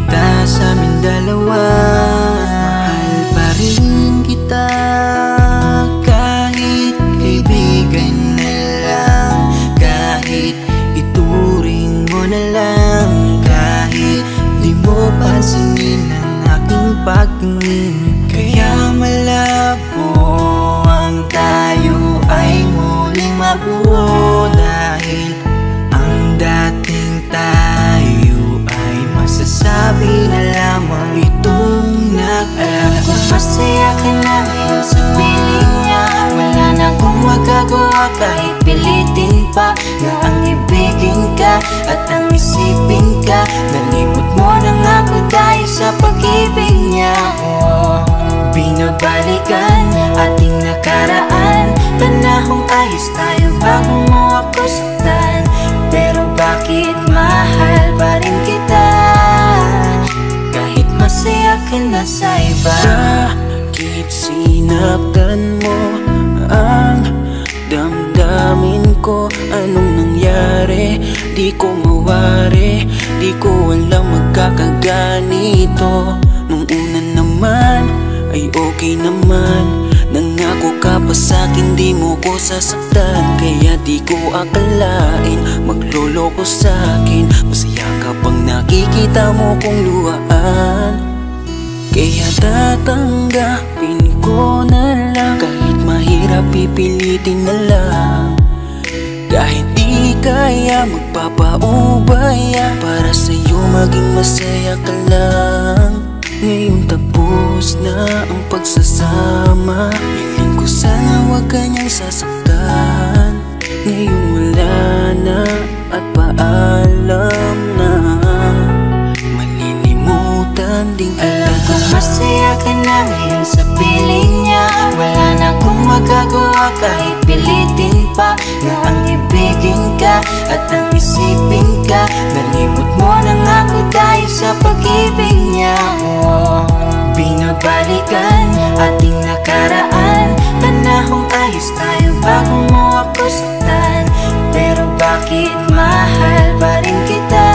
kita sa amin dalawa magagawa kahit pilitin pa Na ang ibigin ka at ang isipin ka Nalimot mo na nga ako dahil sa pag-ibig niya? Binabalikan ating nakaraan Panahong ayos tayo bago mo ako saktan Pero bakit mahal pa rin kita? Kahit masaya ka na sa iba. Bakit sinaktan mo Di ko mawari Di ko alam magkakaganito Nung una naman ay okay naman. Nangako ka pa sa'kin di mo ko sasaktan. Kaya di ko akalain magloloko sa'kin. Masaya ka pang nakikita mo kong luhaan? Kaya tatanggapin ko na lang. Kahit mahirap pipilitin na lang. Kahit kaya magpapaubaya Para sa'yo maging masaya ka lang. Ngayon tapos na ang pagsasama Hiling ko sana wag ka niyang sasaktan. Ngayon wala na at paalam na Malilimutan din kita Alam ko masaya ka na ngayon sa piling niya Wala na akong magagawa kahit pilitin pa Na ang ibigin ka at ang isipin ka Nalimot mo na nga ako dahil sa pag-ibig niya. Oh, Binabalikan ating nakaraan. Panahong ayos tayo bago mo ako saktan. Pero bakit mahal pa rin kita?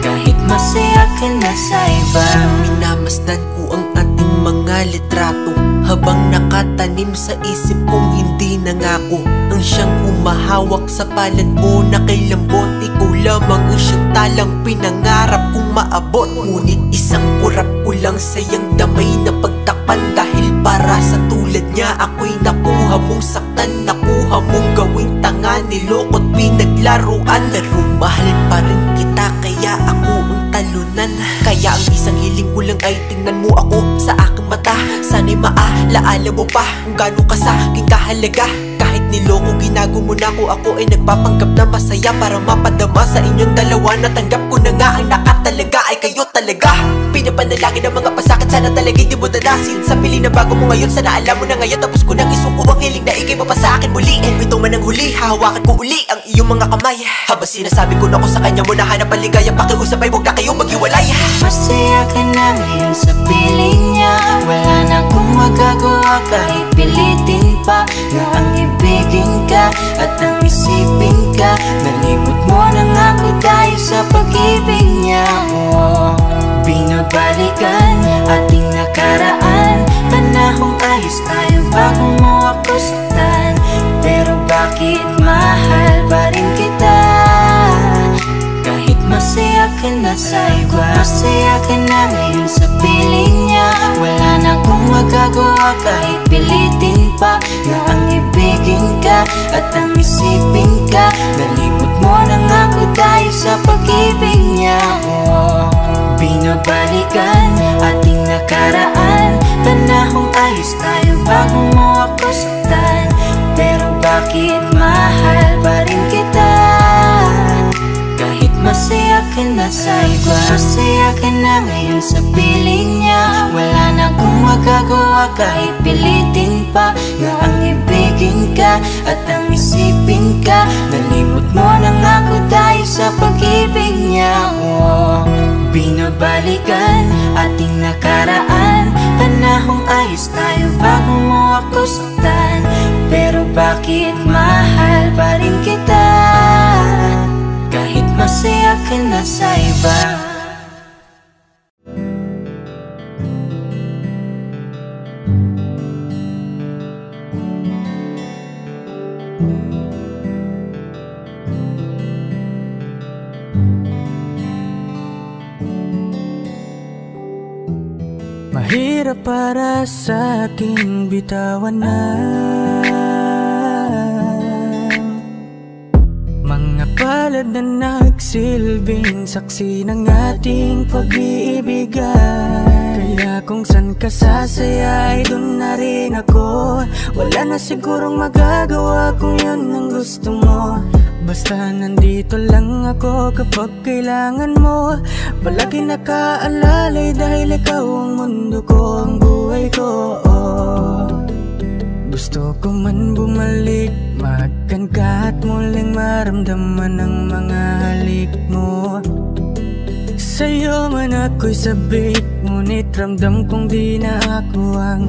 Kahit masaya ka na sa iba. Minamasdan ko ang ating mga litrato Habang nakatanim sa isip kong hindi nangako Ang siyang humahawak sa palad mo na kay lambot. Ikaw lamang ang siyang talang pinangarap kong maabot. Ngunit isang kurap ko lang sayang damay na pagtakpan Dahil para sa tulad niya ako'y nakuha mong saktan Nakuha mong gawing tanga Nilokot pinaglaruan. Pero mahal pa rin kita kaya ako ang talunan. Kaya ang isang hiling ko lang ay tingnan mo ako sa aking mata. Sana'y maalaala mo pa kung gano'n ka kahalaga niloko ginago mo na ko Ako ay nagpapanggap na masaya Para mapadama sa inyong dalawa. Natanggap ko na nga ang nakatalaga Ay kayo talaga. Pinapanalangin ang mga pasakit Sana talaga hindi mo danasin Sa pili na bago mo ngayon Sana alam mo na ngayon. Tapos ko nang isuko ang hiling na ikay pa sa akin muli. And ito man ang huli Hahawakan ko uli ang iyong mga kamay. Habang sinasabi ko na ko sa kanya mo Nahanap ang ligaya. Pakiusap ay huwag na kayong maghiwalay. Masaya ka na ngayon sa piling niya. Wala na akong magagawa kahit pilitin pa. Na ang ibigin ka at ang isipin ka Nalimot mo na nga ako dahil sa pag-ibig niya. Oh, Binabalikan ating nakaraan Panahong ayos tayo bago mo ako saktan. Pero bakit mahal pa rin kita? Kahit masaya ka na sa iba Masaya ka na ngayon sa piling niya. Wala na akong magagawa kahit pilitin pa Na ang ka at ang isipin ka Nalimot mo na nga ako dahil sa pag-ibig niya. Oh, Binabalikan ating nakaraan. Panahong ayos tayo bago mo ako saktan. Pero bakit mahal pa rin kita? Kahit masaya ka na sa iba Masaya ka na ngayon sa piling niya. Wala na akong magagawa kahit pilitin pa. Na ang ibigin ka at ang isipin ka. Nalimot mo na nga ako dahil sa pag-ibig niya. Mo Binabalikan ating nakaraan. Panahong ayos tayo bago mo ako saktan Pero bakit mahal pa rin kita? Kahit masaya ka na sa iba Mahirap para sa aking bitawan na. Mga palad na nagsilbing saksi ng ating pag-iibigan Kaya kung san ka sasaya ay dun na rin ako. Wala na sigurong magagawa kung yun ang gusto mo Basta nandito lang ako kapag kailangan mo Palagi nakaalalay dahil ikaw ang mundo ko, ang buhay ko. Gusto ko man bumalik, magkan ka at muling maramdaman ang mga halik mo Sa'yo man ako'y sabik, ngunit ramdam kong di na ako ang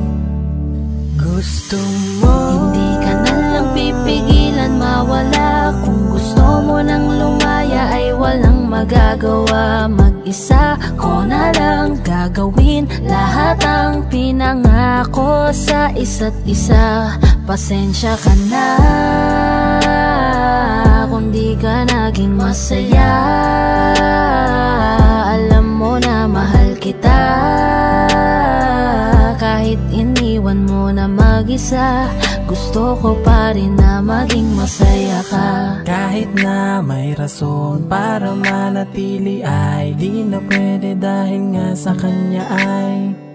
gusto mo. Hindi ka na pipigilan mawala. Kung gusto mo nang lumaya ay walang magagawa. Mag-isa ko na lang gagawin Lahat ang pinangako sa isa't isa. Pasensya ka na Kung di ka naging masaya. Alam mag-isa. Gusto ko pa rin na maging masaya ka. Kahit na may rason para manatili ay Di na pwede dahil nga sa kanya ay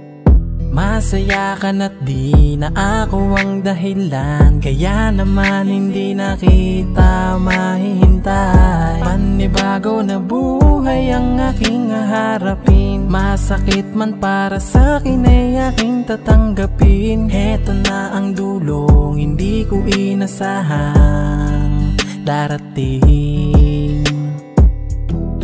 Masaya ka na't di na ako ang dahilan. Kaya naman hindi na kita mahihintay Panibago na buhay ang aking haharapin. Masakit man para sa akin ay aking tatanggapin. Heto na ang dulong hindi ko inasahang darating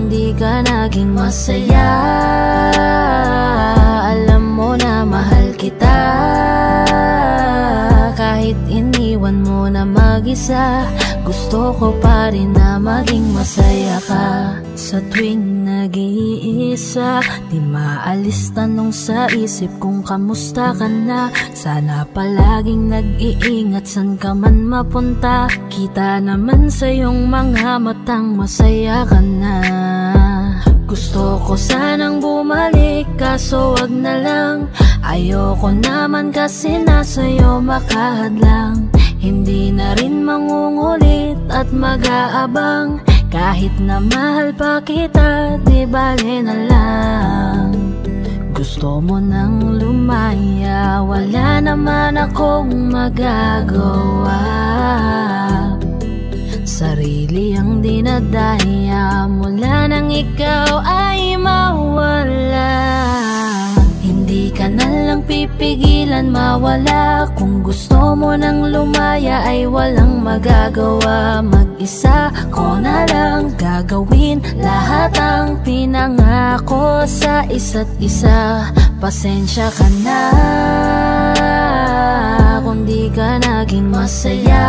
Kung di ka naging masaya. Alam mo na mahal kita. Kahit iniwan mo na mag-isa Gusto ko pa rin na maging masaya ka. Sa tuwing nag-iisa Di maalis tanong sa isip kung kamusta ka na. Sana palaging nag-iingat san ka man mapunta. Kita naman sa iyong mga matang masaya ka na. Gusto ko sanang bumalik kaso wag na lang. Ayoko naman kasi nasa'yo makahadlang Hindi na rin mangungulit at mag-aabang. Kahit na mahal pa kita, di bale na lang. Gusto mo nang lumaya, wala naman akong magagawa. Sarili ang dinadaya mula nang ikaw ay mawala lang pipigilan mawala. Kung gusto mo nang lumaya ay walang magagawa. Mag-isa ko na lang gagawin Lahat ang pinangako sa isa't isa. Pasensya ka na Kung di ka naging masaya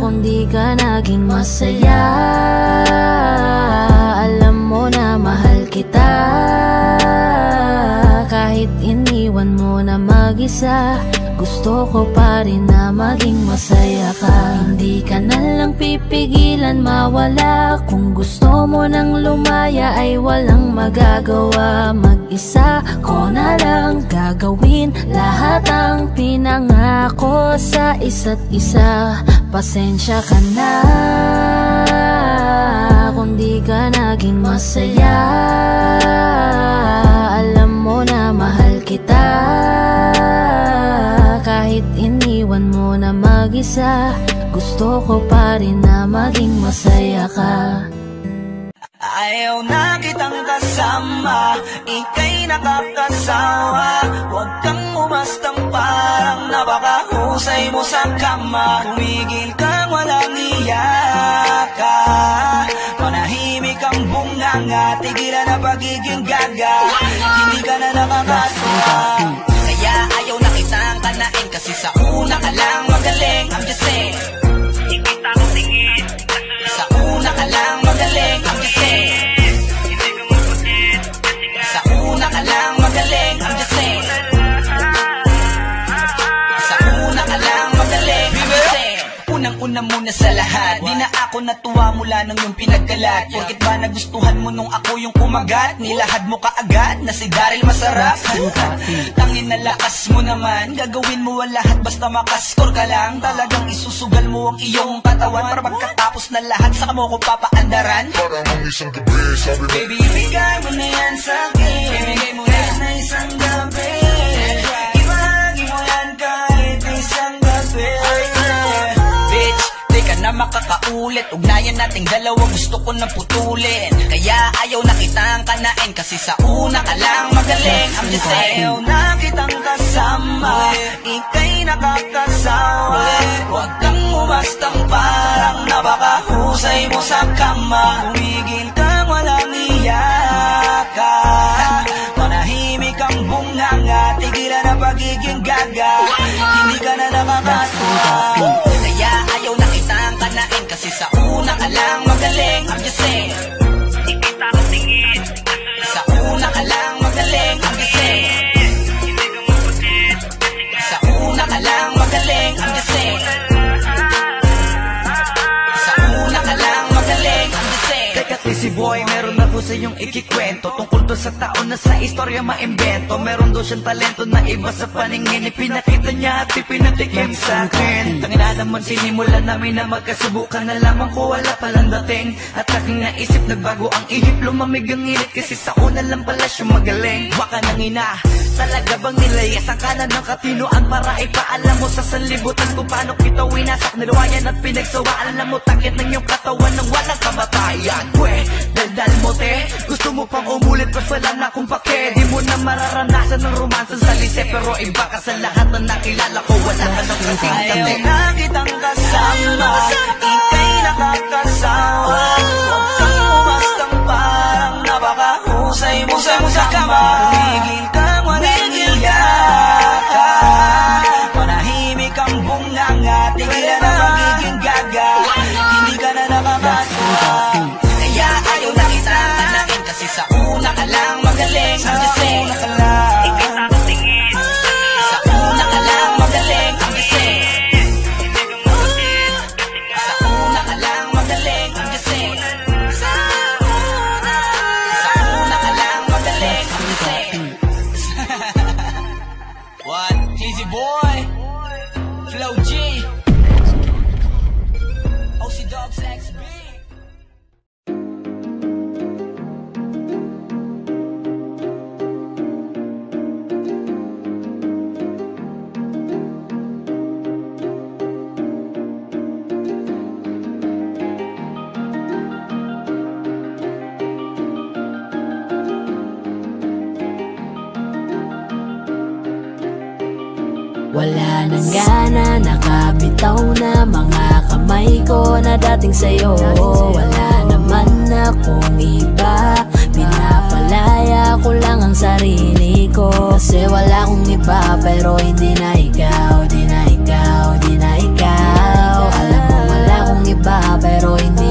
Kung di ka naging masaya. Alam mo na mahal kita. Kahit iniwan mo na mag-isa Gusto ko pa rin na maging masaya ka. Hindi ka na lang pipigilan mawala. Kung gusto mo nang lumaya ay walang magagawa. Mag-isa ko na lang gagawin Lahat ang pinangako sa isa't isa Pasensya ka na Kung di ka naging masaya. Alam mo na mahal kita. Kahit iniwan mo na mag-isa Gusto ko pa rin na maging masaya ka. Ayaw na kitang kasama. Ika'y nakakasawa. Huwag kang umastang parang Napakahusay mo sa kama. Tumigil kang walang iyaka Manahimik ang bunganga. Tigilan na pagiging gaga. Hindi ka na nakakasuka Kaya ayaw na kitang kanain Kasi sa una ka lang magaling. I'm just saying. Sa una ka lang magaling. I'm just saying ka lang magaling Unang-una muna sa lahat. Di na ako natuwa mula nung yung pinagkalat. Porkit ba nagustuhan mo nung ako yung kumagat? Nilahad mo kaagad na si Daryl masarap. Tangin na lakas mo naman. Gagawin mo ang lahat basta makaskor ka lang. Talagang isusugal mo ang iyong katawan. Para pagkatapos na lahat saka mo ko papaandaran. Para isang gabi Sabi mo Baby, ibigay mo na yan sa akin. Ibigay mo yan na isang gabi makakaulit. Ugnayan nating dalawa gusto ko nang putulin. Kaya ayaw na kitang kanain Kasi sa una ka lang magaling. I'm just saying Ayaw na kitang kasama Ika'y nakakasawa Huwag kang umastang parang Napakahusay mo sa kama. Humigil kang walang iyaka Manahimik ang bunganga Tigilan ang pagiging gaga. Hindi ka na nakakasuka ka lang magaling I'm just saying Ikita ko tingin Sa una ka lang magaling I'm just saying Sa una ka lang magaling I'm just saying Sa una ka lang magaling I'm just saying Teka si boy, meron ako sa iyong ikikwento Tungkol doon sa taon na sa istorya maimbento. Meron doon siyang talento na iba sa paningin. Ipinakita niya at ipinatikim sa akin. Tangina naman sinimulan namin na magkasubukan Nalaman ko wala palang dating. At aking naisip nagbago ang ihip Lumamig ang init kasi sa una lang pala siya magaling. Baka nang ina Talaga bang nilayas ang kanan ng katinoan Para ipaalam mo sa sanlibutan Kung paano kita winasak niluwayan at pinagsawa. Alam mo takit ng iyong katawan ng walang kamatayan. Pwe, daldal mo te Gusto mo pang umulit Pas wala na kung pake. Di mo na mararanasan ng romansa sa lise Pero iba ka sa lahat na nakilala ko. Wala ka nang kasing Ayaw. na kitang kasama Ika'y nakakasawa Huwag kang umastang parang Napakahusay mo sa kama Tumigil kang magaling Wala nang gana, nakabitaw na Mga kamay ko na dating sa'yo. Wala naman akong iba Pinapalaya ko lang ang sarili ko. Kasi wala akong iba Pero hindi na ikaw, di na ikaw, di na ikaw. Alam mo wala akong iba Pero hindi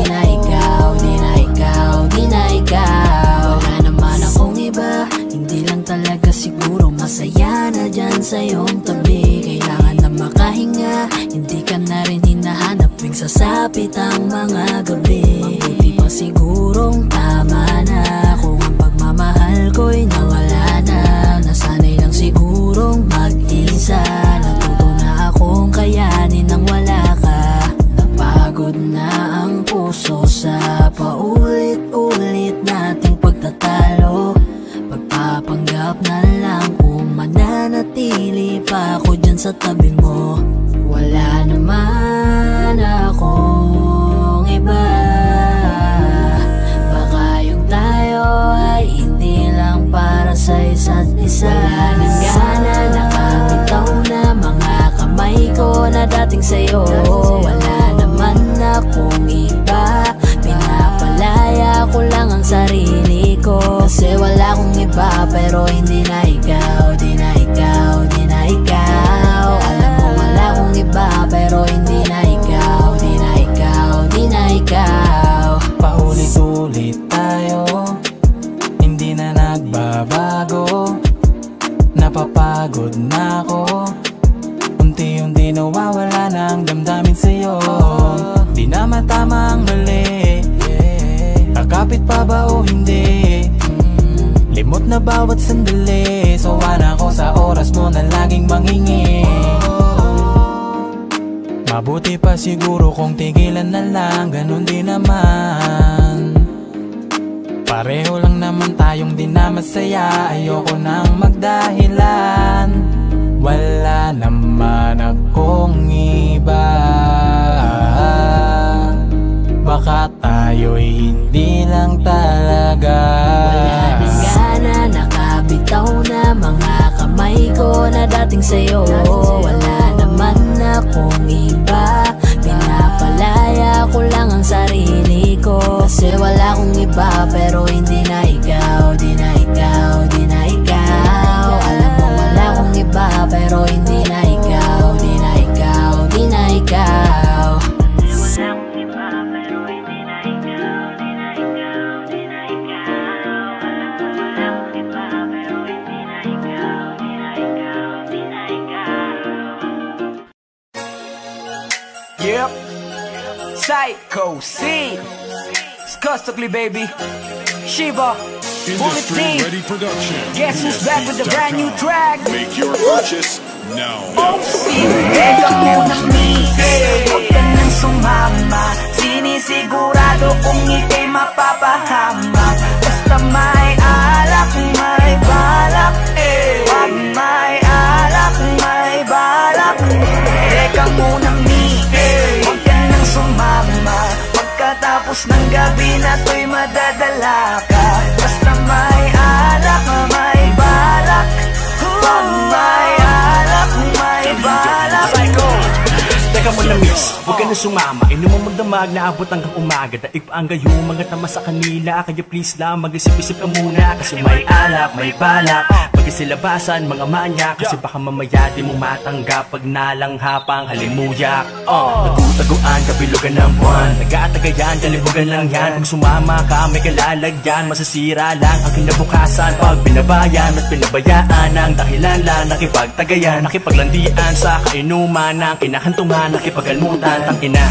na sumama mo magdamag na abot hanggang umaga. Daig pa ang gayo, mga tama sa kanila. Kaya please lang, mag-isip-isip ka muna. Kasi may alak, may balak Pagkasilabasan, mga manya Kasi baka mamaya di mo matanggap Pag nalanghapang halimuyak oh. Nagutaguan, kabilugan ng buwan. Nag-aatagayan, kalibugan lang yan. Kung sumama ka, may kalalagyan. Masasira lang ang kinabukasan. Pag binabayan at pinabayaan Ang dahilan lang nakipagtagayan Nakipaglandian sa kainuman Ng kinahantungan, nakipagalimutan Tangina,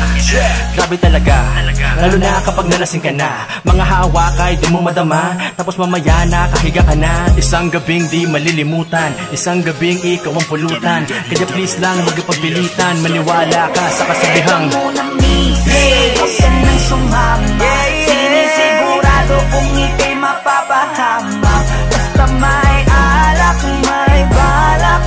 grabe talaga. Lalo na kapag nalasing ka na. Mga hawak ay di mo madama. Tapos mamaya nakahiga ka na. Isang gabing di malilimutan. Isang gabing ikaw ang pulutan. Kaya please lang magpagpilitan Maniwala ka sa kasabihang Hey, huwag ka nang sumama. Sinisigurado kung ika'y mapapahama. Basta may alak, may balak.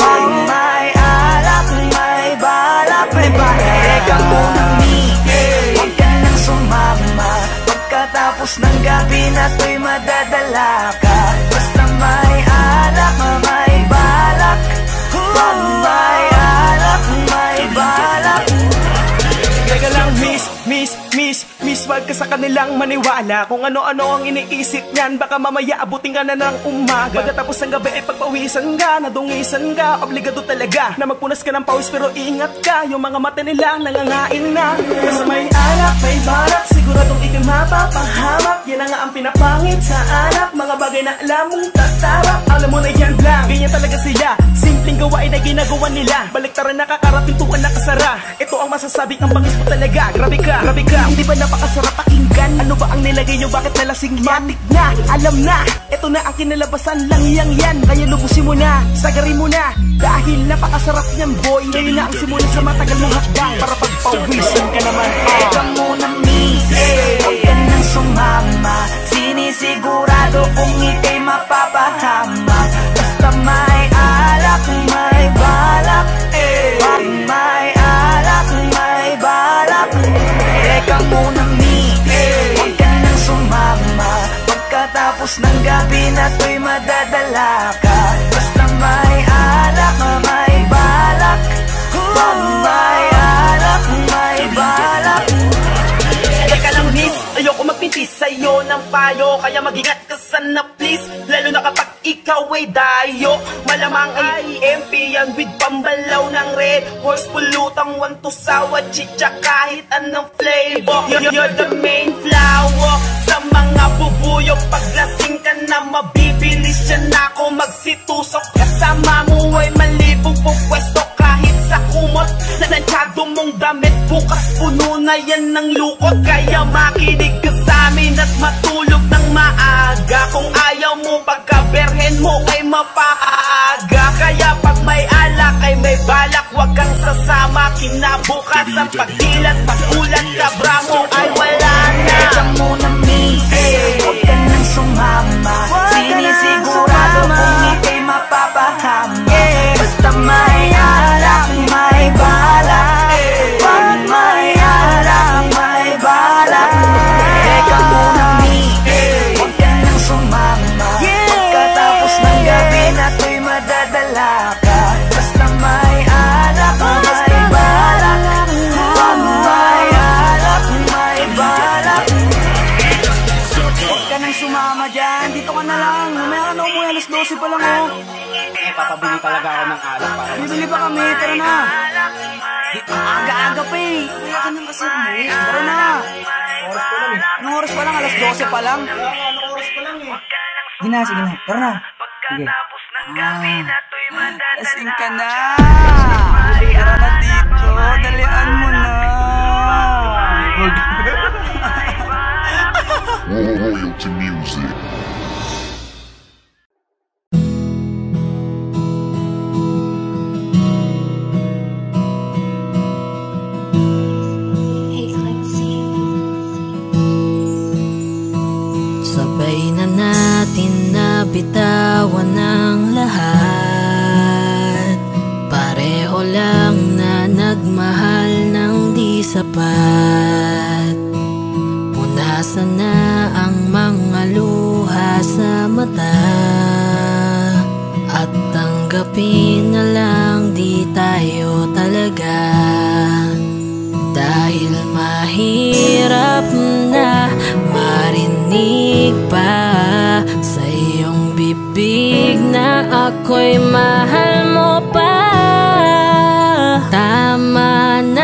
Wag may alak, may balak. May balak. Teka muna Miguel Huwag ka nang sumama. Pagkatapos ng gabi na to'y madadala ka ka sa kanilang maniwala. Kung ano-ano ang iniisip niyan Baka mamaya abutin ka na ng umaga. Pagkatapos ng gabi ay pagpawisan ka Nadungisan ka, obligado talaga Na magpunas ka ng pawis pero ingat ka. Yung mga mata nila nangangain na. Basta may alak, may balak Siguradong ikay mapapahamak. Yan na nga ang pinapangit sa anak Mga bagay na alam mong tatarap. Alam mo na yan lang, ganyan talaga sila Simpleng gawain na ginagawa nila. Baliktaran nakakara, pintuan nakasara Ito ang masasabi ang bangis mo talaga. Grabe ka, grabe ka. Hindi ba napakasarap pakinggan? Ano ba ang nilagay nyo? Bakit nalasing yan? Matik na, alam na. Ito na ang kinalabasan lang yang yan. Kaya lubusin mo na, sagarin mo na. Dahil napakasarap niyan boy. Ngayon na ang simula sa matagal mong hakbang. Para pagpawisan ka naman. Teka muna miss Huwag ka nang sumama. Sinisigurado kung ikay mapapahamak Basta may alak, may balak Pag may alak, balak Teka muna miss Huwag ka nang sumama. Pagkatapos ng gabi na to'y madadala ka. Basta may alak, balak Pag may alak, balak. Teka ayoko magpintis sa'yo ng payo Kaya mag-ingat ka sana please ikaw ay dayo. Malamang ay EMP yan with pambalaw ng red Horse. Pulutang one to sawa chicha kahit anong flavor. You're, you're the main flower. Sa mga bubuyo Paglasing ka na mabibilis siya na ako magsitusok. Kasama mo ay malibog po pwesto kahit sa kumot. Na nansyado mong damit Bukas puno na yan ng lukot. Kaya makinig ka sa amin at matulog ng maaga. Kung ayaw mo pagkaberhen mo ay mapaaga Kaya pag may alak ay may balak Huwag kang sasama Kinabukas ang pagdilat Pagulat kabra mo ay wala na Teka muna miss Huwag ka nang sumama Sinisigurado kung ikay mapapahamak Basta may Bibili pa kami, tara na. Aga-aga pa eh. Kaya ka nang kasi umuwi Tara na. Oras pa lang eh. Anong oras pa lang? Alas 12 pa lang. Anong oras pa lang eh. Sige na, sige na, tara na. Sige. Ah, lasing ka na. Tara na dito, dalian mo na. Royalty nabitawan ang lahat. Pareho lang na nagmahal ng di sapat. Punasan na ang mga luha sa mata. At tanggapin na lang di tayo talaga. Dahil mahirap na marinig pa Bibig na ako'y mahal mo pa. Tama na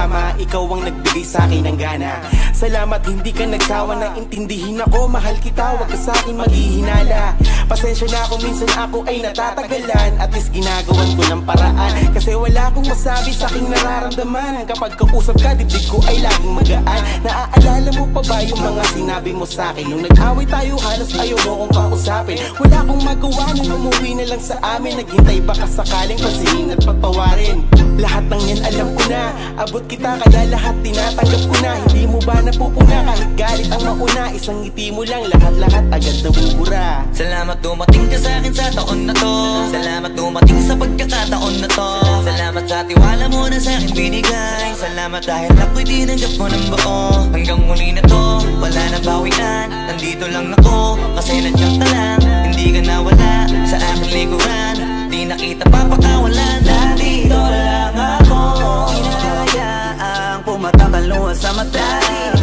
kasama Ikaw ang nagbigay sa akin ng gana. Salamat hindi ka nagsawa na intindihin ako. Mahal kita, wag ka sa akin maghihinala. Pasensya na kung minsan ako ay natatagalan. At least ginagawan ko ng paraan. Kasi wala akong masabi sa aking nararamdaman. Kapag kausap ka, dibdib ko ay laging magaan. Naaalala mo pa ba yung mga sinabi mo sa akin? Nung nag-away tayo, halos ayaw mo kong kausapin. Wala akong magawa nung umuwi na lang sa amin. Naghintay baka sakaling pasingin at patawarin Lahat ng yan alam ko na. Abot kita kaya lahat tinatanggap ko na. Hindi mo ba napupuna? Kahit galit ang mauna Isang ngiti mo lang lahat-lahat agad nabubura. Salamat dumating ka sa akin sa taon na to. Salamat dumating sa pagkakataon na to. Salamat sa tiwala mo na sa akin binigay. Salamat dahil ako'y tinanggap mo ng buo. Hanggang muli na to, wala na bawian. Nandito lang ako, kasi nandiyan ka lang. Hindi ka nawala sa aking likuran Di na kita papakawalan Nandito lang ako. Hinahayaang pumatak ang luha sa mata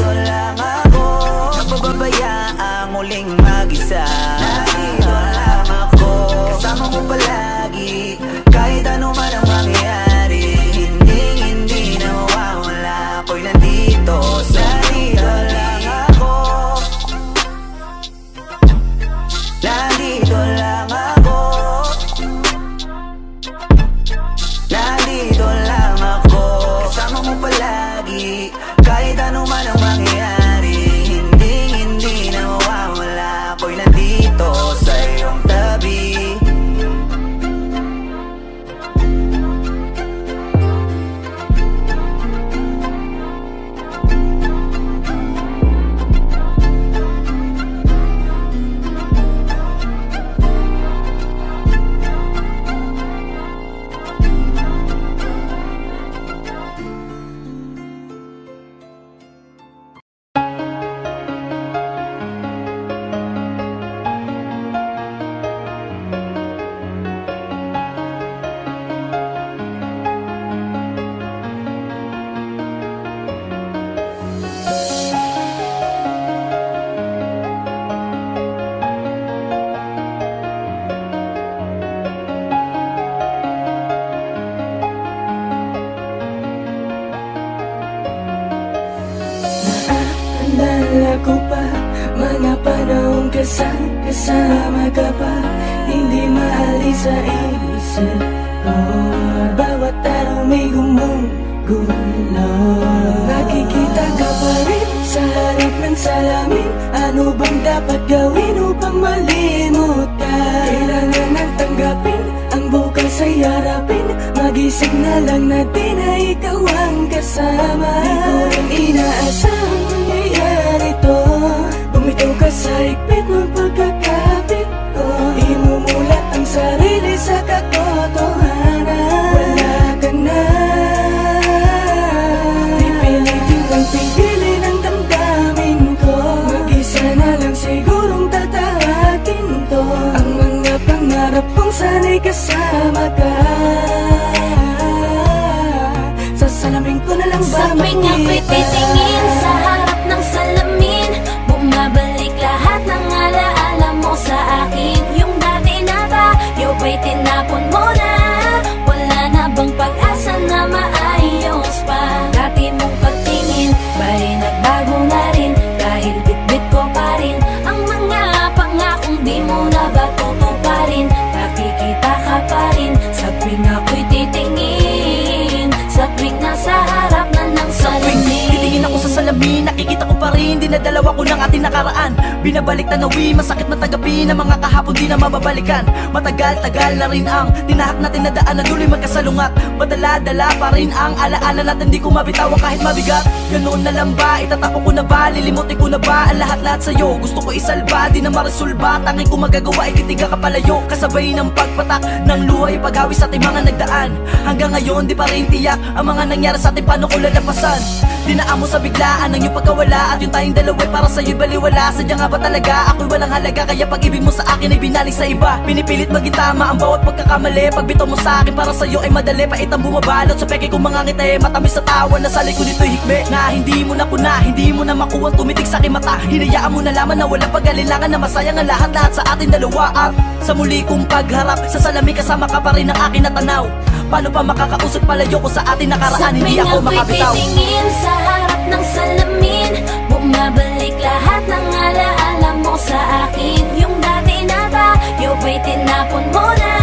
mabigat. Ganoon na lang ba, itatapon ko na ba? Lilimutin ko na ba ang lahat-lahat sa'yo? Gusto ko isalba, di na maresolba Tanging ko magagawa, ititiga ka palayo. Kasabay ng pagpatak ng luhay Paghawi sa ating mga nagdaan. Hanggang ngayon di pa rin tiyak Ang mga nangyari sa ating paano ko lalapasan Dinaan sa biglaan ang iyong pagkawala At yung tayong dalawa'y para sa'yo'y baliwala. Sadya nga ba talaga? Ako'y walang halaga Kaya pag-ibig mo sa akin ay binalik sa iba. Pinipilit maging tama ang bawat pagkakamali. Pagbitaw mo sa akin para sa'yo ay madali. Paitang bumabalot sa peke kong mga ngiti Matamis sa tawa na sa likod nito'y hikme. Na hindi mo na puna, hindi mo na makuha Tumitig sa aking mata, hinayaan mo na laman Na walang pag-alilangan na masayang ang lahat Lahat sa ating dalawa. At sa muli kong pagharap Sa salamin kasama ka pa rin ang akin na tanaw Paano pa makakausap palayo ko sa ating nakaraan? Hindi ako Sa makabitaw. titingin sa harap ng salamin Bumabalik lahat ng alaala mo sa akin. Yung dati na tayo ba'y tinapon mo na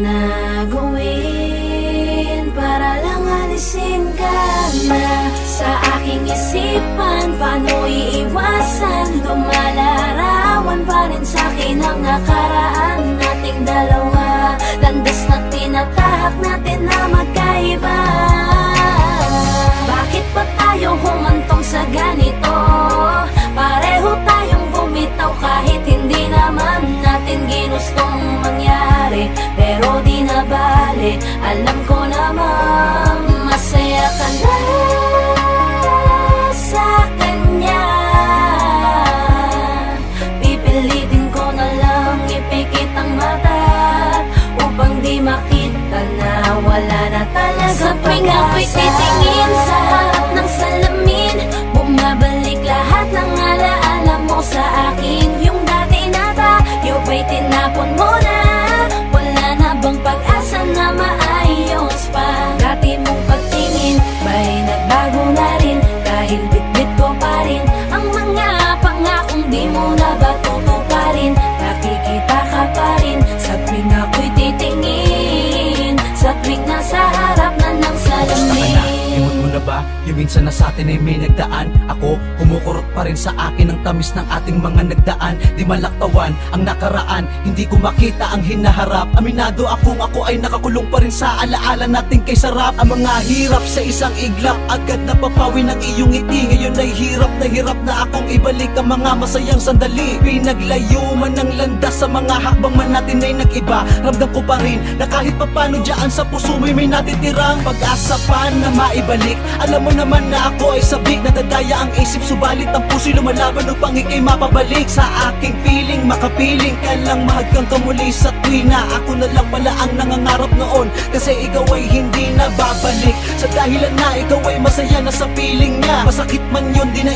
na gawin Para lang alisin ka na. Sa aking isipan Paano iiwasan? Lumalarawan pa rin sa'kin Ang nakaraan nating dalawa. Landas na tinatahak natin na magkaiba. Bakit ba tayo humantong sa ganito? Pareho tayong bumitaw kahit hindi naman natin ginustong mangyari Pero di na bale, alam ko namang masaya ka na sa kanya. Pipilitin ko na lang ipikit ang mata Upang di makita na wala na talaga Sa tuwing ako'y titingin sa Dahil bitbit ko pa rin Ang mga pangakong di mo na ba tutuparin Nakikita ka pa rin sa tuwing ako'y titingin Sa tuwing nasa harap na ng salamin Limot mo na ba? Yung minsan na sa atin ay may nagdaan. Ako, kumukurot pa rin sa akin Ang tamis ng ating mga nagdaan. Di malaktawan ang nakaraan Hindi ko makita ang hinaharap. Aminado akong ako ay nakakulong pa rin Sa alaala natin kay sarap Ang mga hirap sa isang iglap Agad na papawi ng iyong ngiti. Ngayon ay hirap na hirap na akong ibalik Ang mga masayang sandali. Pinaglayo man ng landas Sa mga hakbang man natin ay nag-iba. Ramdam ko pa rin na kahit papano Diyan sa puso mo'y may natitirang Pag-asa pa na maibalik. Alam mo naman na ako ay sabik. Nadadaya ang isip subalit ang puso'y lumalaban Upang ikay mapabalik. Sa aking feeling Makapiling ka lang mahagkang kamuli Sa tuwi na ako na lang pala ang nangangarap noon. Kasi ikaw ay hindi na babalik Sa dahilan na ikaw ay masaya na sa piling niya. Masakit man yun di na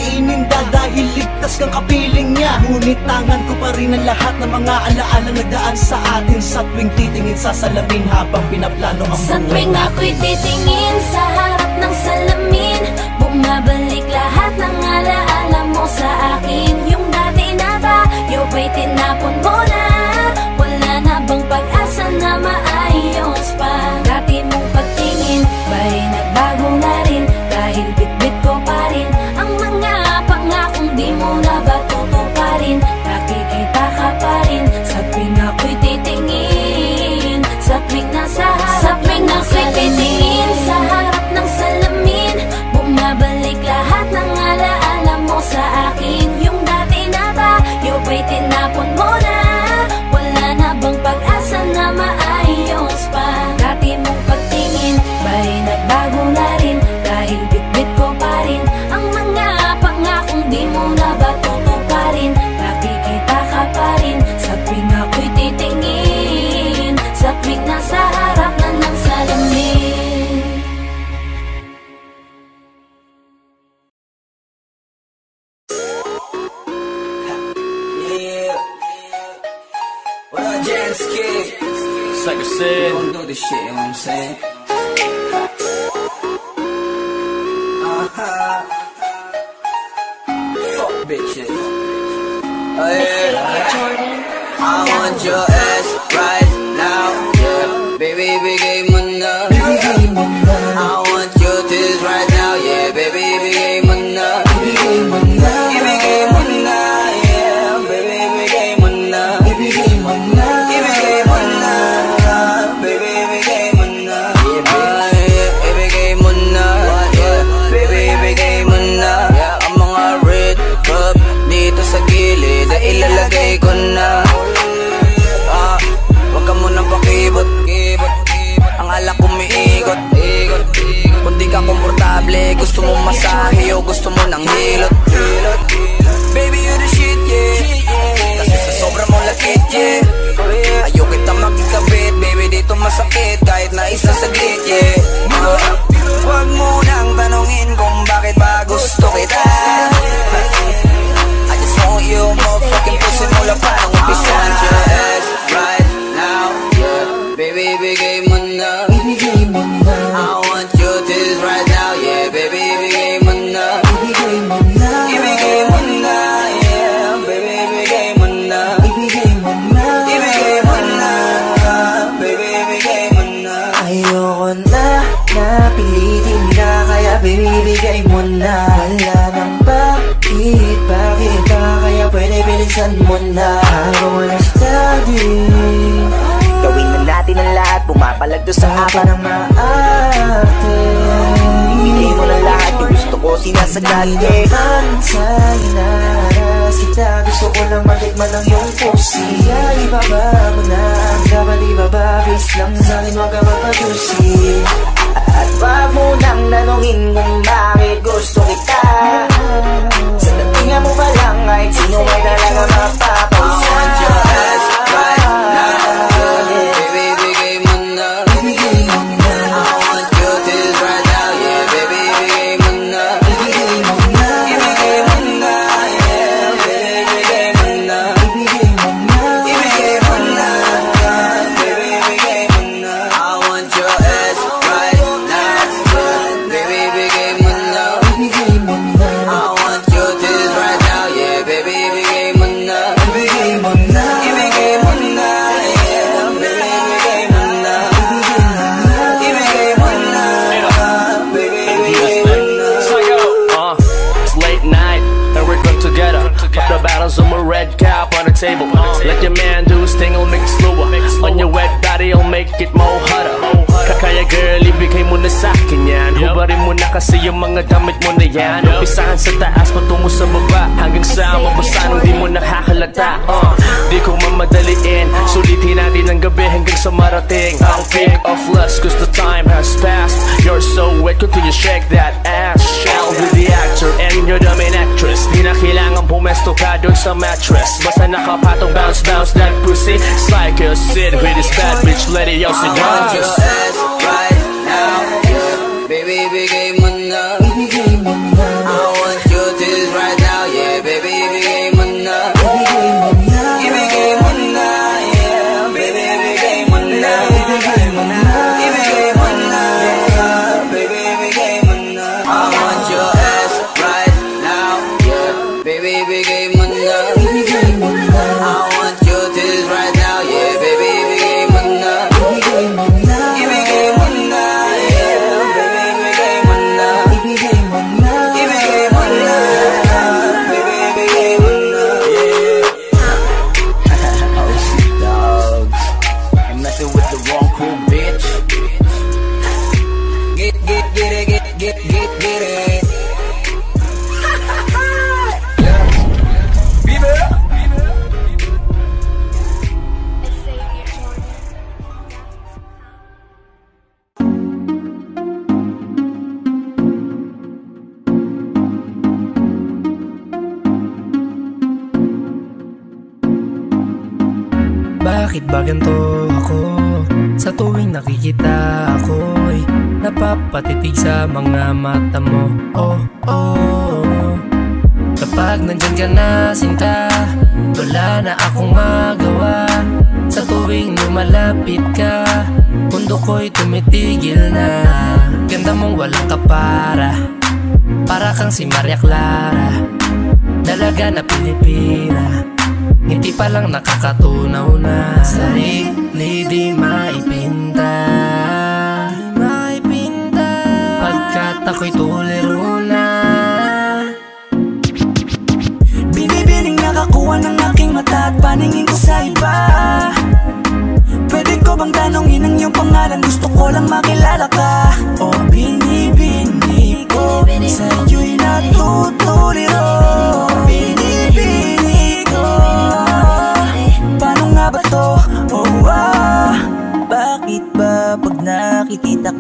Dahil ligtas kang kapiling niya. Ngunit tangan ko pa rin ang lahat ng mga alaala Nagdaan sa atin. Sa tuwing titingin sa salamin Habang pinaplano ang Sa buhay tuwing ako'y titingin sa harap ng salamin. Bumabalik lahat ng alaala mo sa akin. Yung dati na tayo ba'y tinapon mo na? Wala na bang pag-asa na maayos pa this shit, you know what I'm saying? Uh-huh. Fuck bitches. Oh, yeah. I want your algo selfless cause the time has passed. You're so wet, continue shake that ass? Shell with the actor? And you're the main actress. Di na kailangan pumesto ka dun sa mattress. Basta nakapatong bounce, bounce that pussy. Psycho Sid with his bad bitch, let it yo si Jones Baby, begin si Maria Clara. Dalaga na Pilipina. Ngiti pa lang nakakatunaw na. Sarili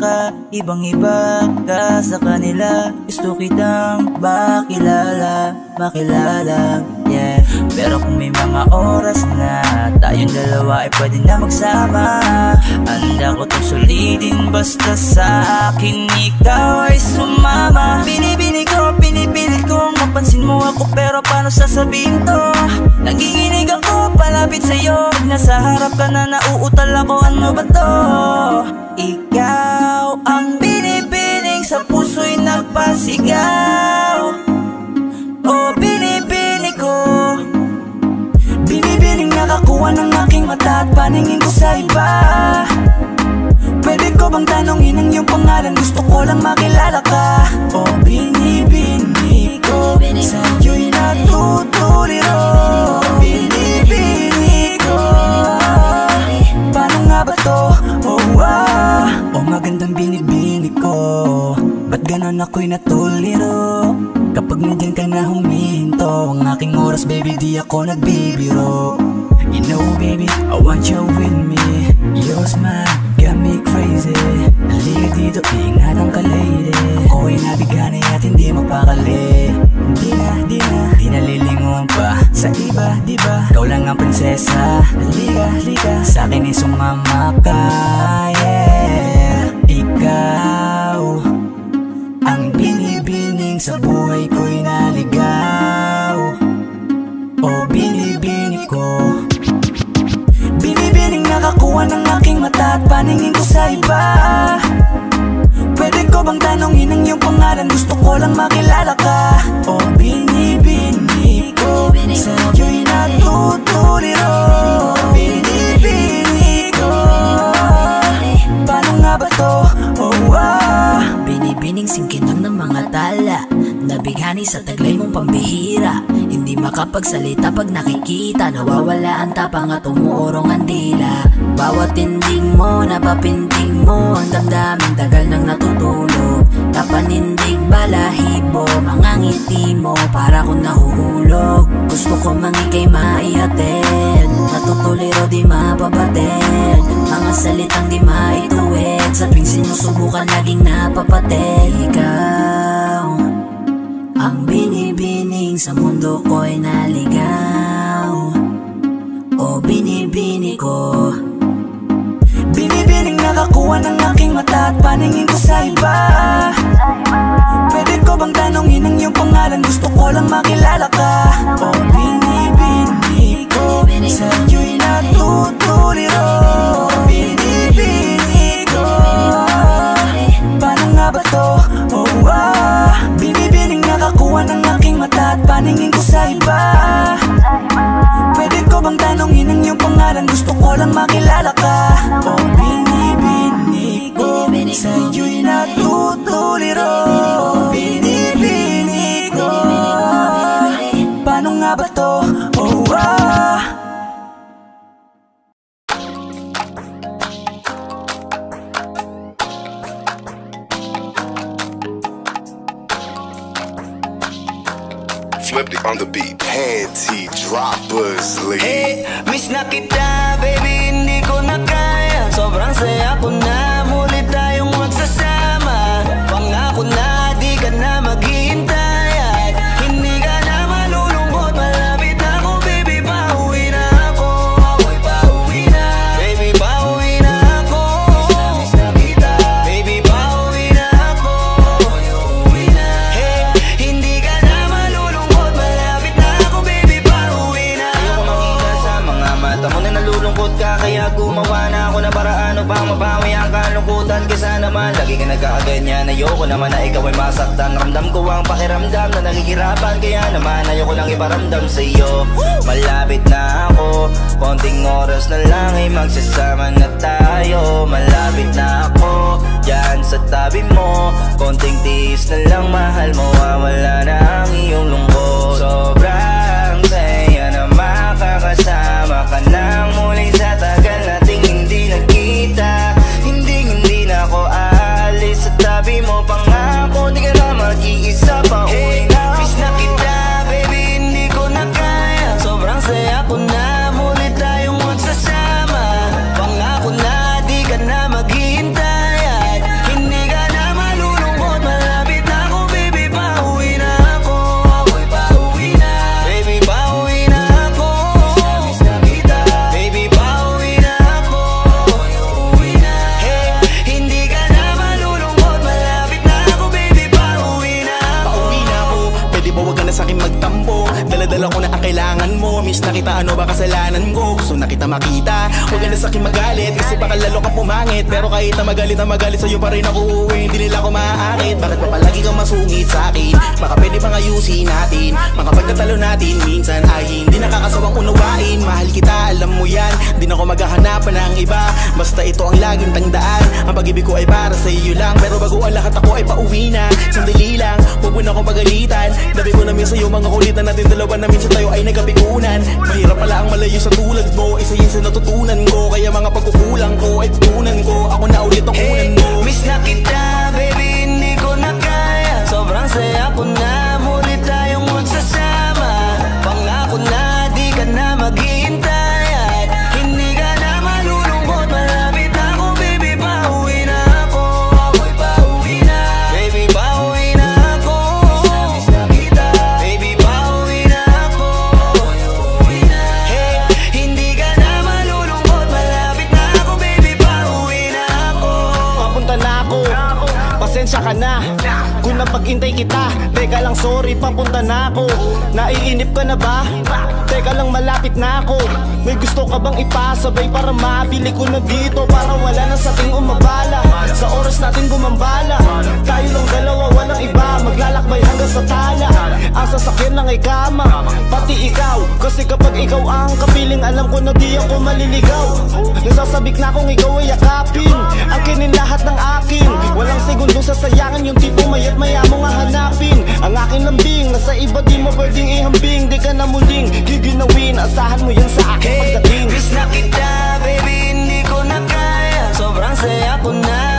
ka Ibang-iba ka sa kanila. Gusto kitang makilala Makilala, yeah. Pero kung may mga oras na Tayong dalawa ay pwede na magsama. Handa ko tong sulidin Basta sa akin ikaw ay sumama. Binibini ko, pinipilit ko Mapansin mo ako pero paano sasabihin to? Nanginginig ako papalapit sa'yo. Pag nasa harap ka na nauutal ako. Ano ba to? Ikaw ang binibining sa puso'y nagpasigaw. O binibini ko. Binibining nakakuha ng aking mata At paningin ko sa iba. Pwede ko bang tanongin ang iyong pangalan? Gusto ko lang makilala ka. O binibini ko. Sa'yo'y natutuliro ganon ako'y natuliro. Kapag nandyan ka na huminto Ang aking oras baby di ako nagbibiro. You know baby, I want you with me. Your smile got me crazy. Halika dito, ingatan ka lady Ako'y nabigani at hindi mapakali. Di na, di na, di nalilingon pa. Sa iba, di ba? Ikaw lang ang prinsesa. Halika, halika. Sa akin ay sumama ka Yeah. Ikaw sa buhay ko'y naligaw O binibini ko. Binibining nakakuha ng aking mata At paningin ko sa iba. Pwede ko bang tanongin ang iyong pangalan? Gusto ko lang makilala ka. O binibini ko Sa'yo'y natutuliro Binibini ko. Paano nga ba to? Oh, ah. Binibining singkin lang ng mga tala Nabighani sa taglay mong pambihira. Hindi makapagsalita pag nakikita. Nawawala ang tapang at umuurong ang dila. Bawat tinding mo, napapinting mo. Ang damdamin tagal nang natutulog. Napanindig balahibo Mga ngiti mo. Para kong nahuhulog. Gusto ko mangikay maihatid. Natutuliro di mapabatid. Mga salitang di maituwid. Sa tuwing sinusubukan laging napapatid. Ikaw Ang binibining sa mundo ko'y naligaw. O binibini ko. Binibining nakakuha ng aking mata At paningin ko sa iba. Pwede ko bang tanongin ang iyong pangalan? Gusto ko lang makilala ka. O binibini ko. Sa'yo'y natutuliro paningin ko sa iba. Pwede ko bang tanongin ang iyong pangalan? Gusto ko lang makilala ka. O binibini ko. Sa'yo'y natutuliro on the beat. Panty droppers, lead. Hey, eh, miss na kita, baby, hindi ko na kaya Sobrang saya ko na, lagi ka nagkakaganyan Ayoko naman na ikaw ay masaktan. Ramdam ko ang pakiramdam na nagigirapan Kaya naman ayoko lang iparamdam sa iyo. Malapit na ako. Konting oras na lang ay magsasama na tayo. Malapit na ako Diyan sa tabi mo. Konting tiis na lang mahal mo Wala na ang iyong lungkot. Sobrang saya na makakasama ka nang muli sa tagal nating baka pumangit Pero kahit na magalit na magalit Sa'yo pa rin ako uuwi. Hindi nila ako maaakit Bakit pa palagi kang masungit sa'kin? Baka pwede bang ayusin natin? Mga pagkatalo natin Minsan ay hindi nakakasawang unawain. Mahal kita, alam mo yan. Di na ako maghahanapan ng iba. Basta ito ang laging tangdaan Ang pag-ibig ko ay para sa iyo lang. Pero bago ang lahat ako ay pauwi na. Sandali lang, huwag mo na akong pagalitan. Dabi ko namin sa'yo mga kulitan natin. Dalawa na minsan tayo ay nagkapikunan Mahirap pala ang malayo sa tulad mo. Isa yun sa natutunan ko. Kaya mga pagkukulang ko ay tutunan ko ako na ulit ang hey, mo. Miss na kita, baby, hindi ko na kaya. Sobrang saya ko na. Kung napag-intay kita. Teka lang sorry papunta na ako. Naiinip ka na ba? Teka lang malapit na ako. May gusto ka bang ipasabay para mabili ko na dito? Para wala na sa ting umabala. Sa oras natin gumambala. Tayo lang dalawa walang iba. Maglalakbay hanggang sa tala. Ang sasakyan lang ay kama Pati ikaw Kasi kapag ikaw ang kapiling Alam ko na di ako maliligaw. Nasasabik na kung ikaw ay yakapin Ang kinin lahat ng akin. Walang segundo sasayangan yung tipo mayat maya mo nga hanapin. Ang aking lambing Nasa iba di mo pwedeng ihambing. Di ka na muling giginawin Asahan mo yan sa akin. Pagdating Miss na kita, baby, hindi ko na kaya. Sobrang saya ko na,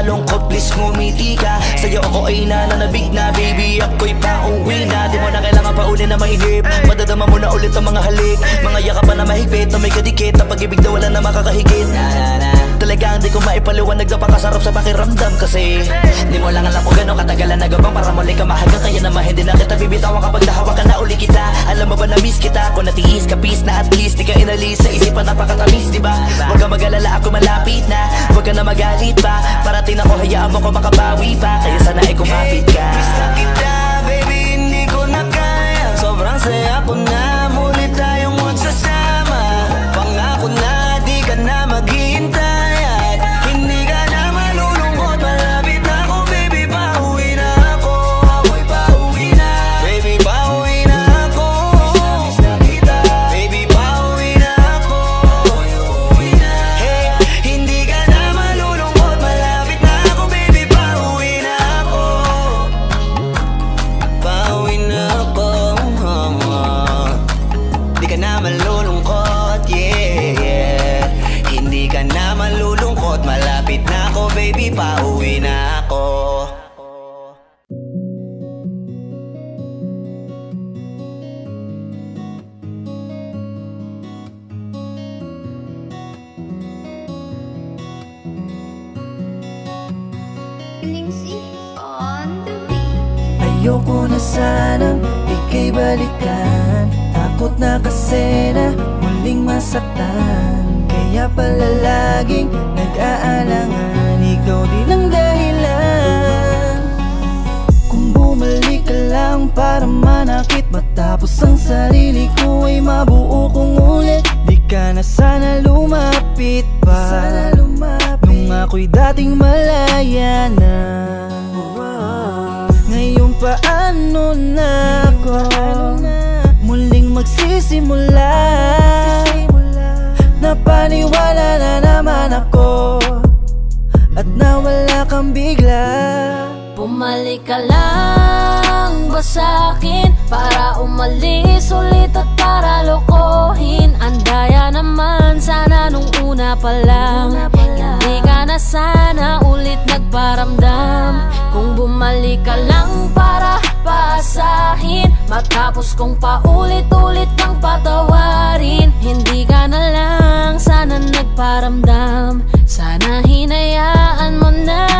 malungkot Please ngumiti ka. Sa'yo ako ay nananabig na Baby. Ako'y pauwi na. Di mo na kailangan pa uli na mahigip Madadama mo na ulit ang mga halik. Mga yakapan na mahigpit. Na may kadikit. Na pag-ibig na wala na makakahigit. Na, na, na. Talagang di ko maipaliwanag na pakasarap sa pakiramdam Kasi di mo lang alam kung gano'ng katagalan nagabang Para muli ka mahagang Kaya naman hindi na kita bibitawan kapag nahawa ka na uli kita. Alam mo ba na miss kita? Kung natiis ka peace na at least Di ka inalis. Sa isipan napakatamis di ba? Huwag ka mag-alala ako malapit na. Huwag ka na magalit pa. Parating ako hayaan mo ko makabawi pa. Kaya sana ay kumapit ka. Miss na kita baby hindi ko na kaya. Sobrang saya ko na muling masaktan Kaya pala laging nag-aalangan Ikaw din ang dahilan. Kung bumalik ka lang para manakit Matapos ang sarili ko ay mabuo kong ulit. Di ka na sana lumapit pa. Sana lumapit. Nung ako'y dating malaya na. Ngayon paano na ako? Muling magsisimula Napaniwala na naman ako At nawala kang bigla. Bumalik ka lang ba sa'kin Para umalis ulit at para lokohin? Andaya naman sana nung una pa lang. Hindi ka na sana ulit nagparamdam. Kung bumalik ka lang para paasahin Matapos kong paulit-ulit kang patawarin. Hindi ka na lang sana nagparamdam. Sana hinayaan mo na.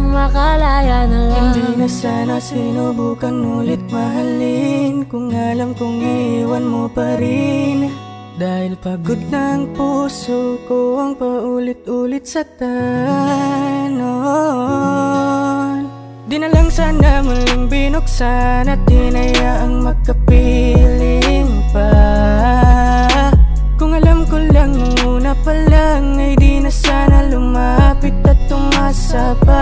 Makalaya na lang. Hindi na sana sinubukan ulit mahalin. Kung alam kong iwan mo pa rin. Dahil pagod na ang puso ko ang paulit-ulit sa tanon Di na lang sana muling binuksan at hinayaang magkapiling pa. Kung alam ko lang nung una pa lang ay di na sana lumapit at tumasa pa.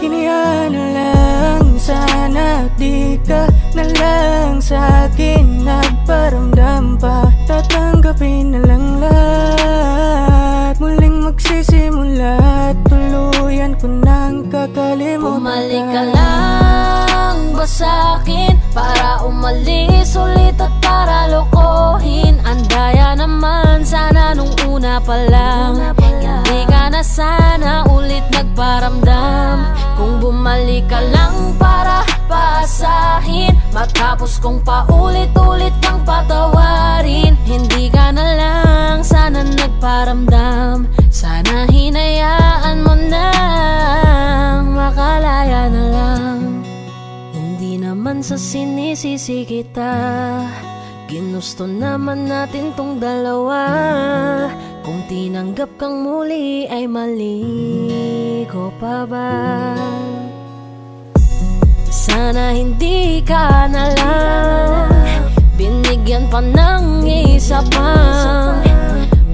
Hinayaan na lang sana di ka na lang sa akin nagparamdam pa. Tatanggapin na lang lahat. Muling magsisimula at tuluyan ko nang kakalimutan. Bumalik ka lang ba sa'kin? Para umalis ulit at para lokohin. Andaya naman sana nung una pa lang. Hindi ka na sana Bumalik ka lang para paasahin Matapos kong paulit-ulit kang patawarin. Hindi ka na lang sana nagparamdam Sana hinayaan mo na. Makalaya na lang. Hindi naman sa sinisisi kita. Ginusto naman natin tong dalawa. Kung tinanggap kang muli ay mali ko pa ba? Sana hindi ka na lang. Binigyan pa ng isa pang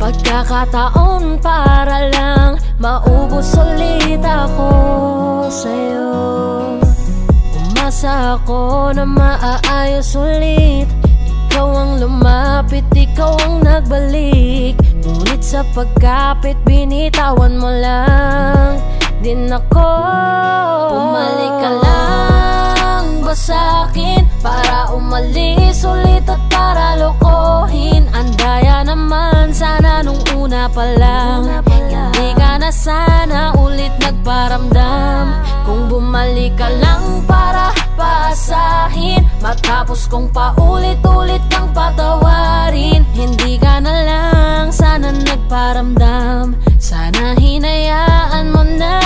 Pagkakataon para lang Maubos ulit ako sa'yo. Umasa ako na maaayos ulit. Ikaw ang lumapit, ikaw ang nagbalik. Ngunit sa pagkapit, binitawan mo lang Din ako. Bumalik ka lang ba sa'kin Para umalis ulit at para lokohin. Andaya naman sana nung una pa lang. Hindi ka na sana ulit nagparamdam. Kung bumalik ka lang para paasahin Matapos kong paulit-ulit kang patawarin. Hindi ka na lang sana nagparamdam. Sana hinayaan mo na.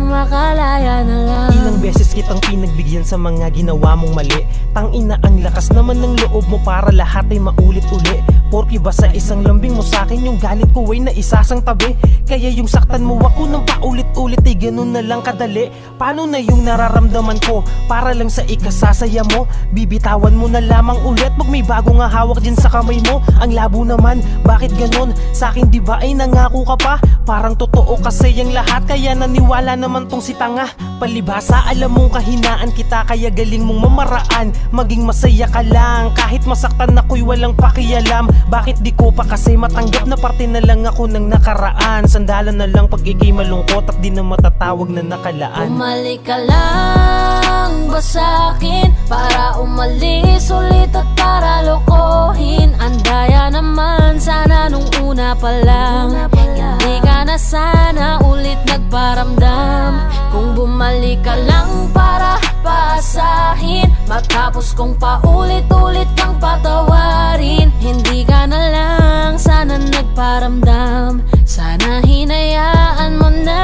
Makalaya na lang. Ilang beses kitang pinagbigyan sa mga ginawa mong mali. Tangina ang lakas naman ng loob mo para lahat ay maulit-uli Porky ba sa isang lambing mo sa'kin yung galit ko ay naisasang tabi? Kaya yung saktan mo ako ng paulit-ulit ay ganun na lang kadali. Paano na yung nararamdaman ko? Para lang sa ikasasaya mo. Bibitawan mo na lamang ulit Pag may bago nga hawak dyan sa kamay mo. Ang labo naman, bakit ganun? Sa'kin di ba ay nangako ka pa? Parang totoo kasi yung lahat Kaya naniwala naman tong si tanga. Palibasa alam mong kahinaan kita Kaya galing mong mamaraan. Maging masaya ka lang Kahit masaktan ako'y walang pakialam. Bakit di ko pa kasi matanggap na parte na lang ako ng nakaraan? Sandalan na lang pag ikay malungkot At di na matatawag na nakalaan. Bumalik ka lang ba sa'kin? Para umalis ulit at para lokohin. Andaya naman sana nung una pa lang. Hindi ka na sana ulit nagparamdam. Kung bumalik ka lang para paasahin Matapos kong paulit-ulit kang patawarin. Hindi ka na lang sana nagparamdam. Sana hinayaan mo na.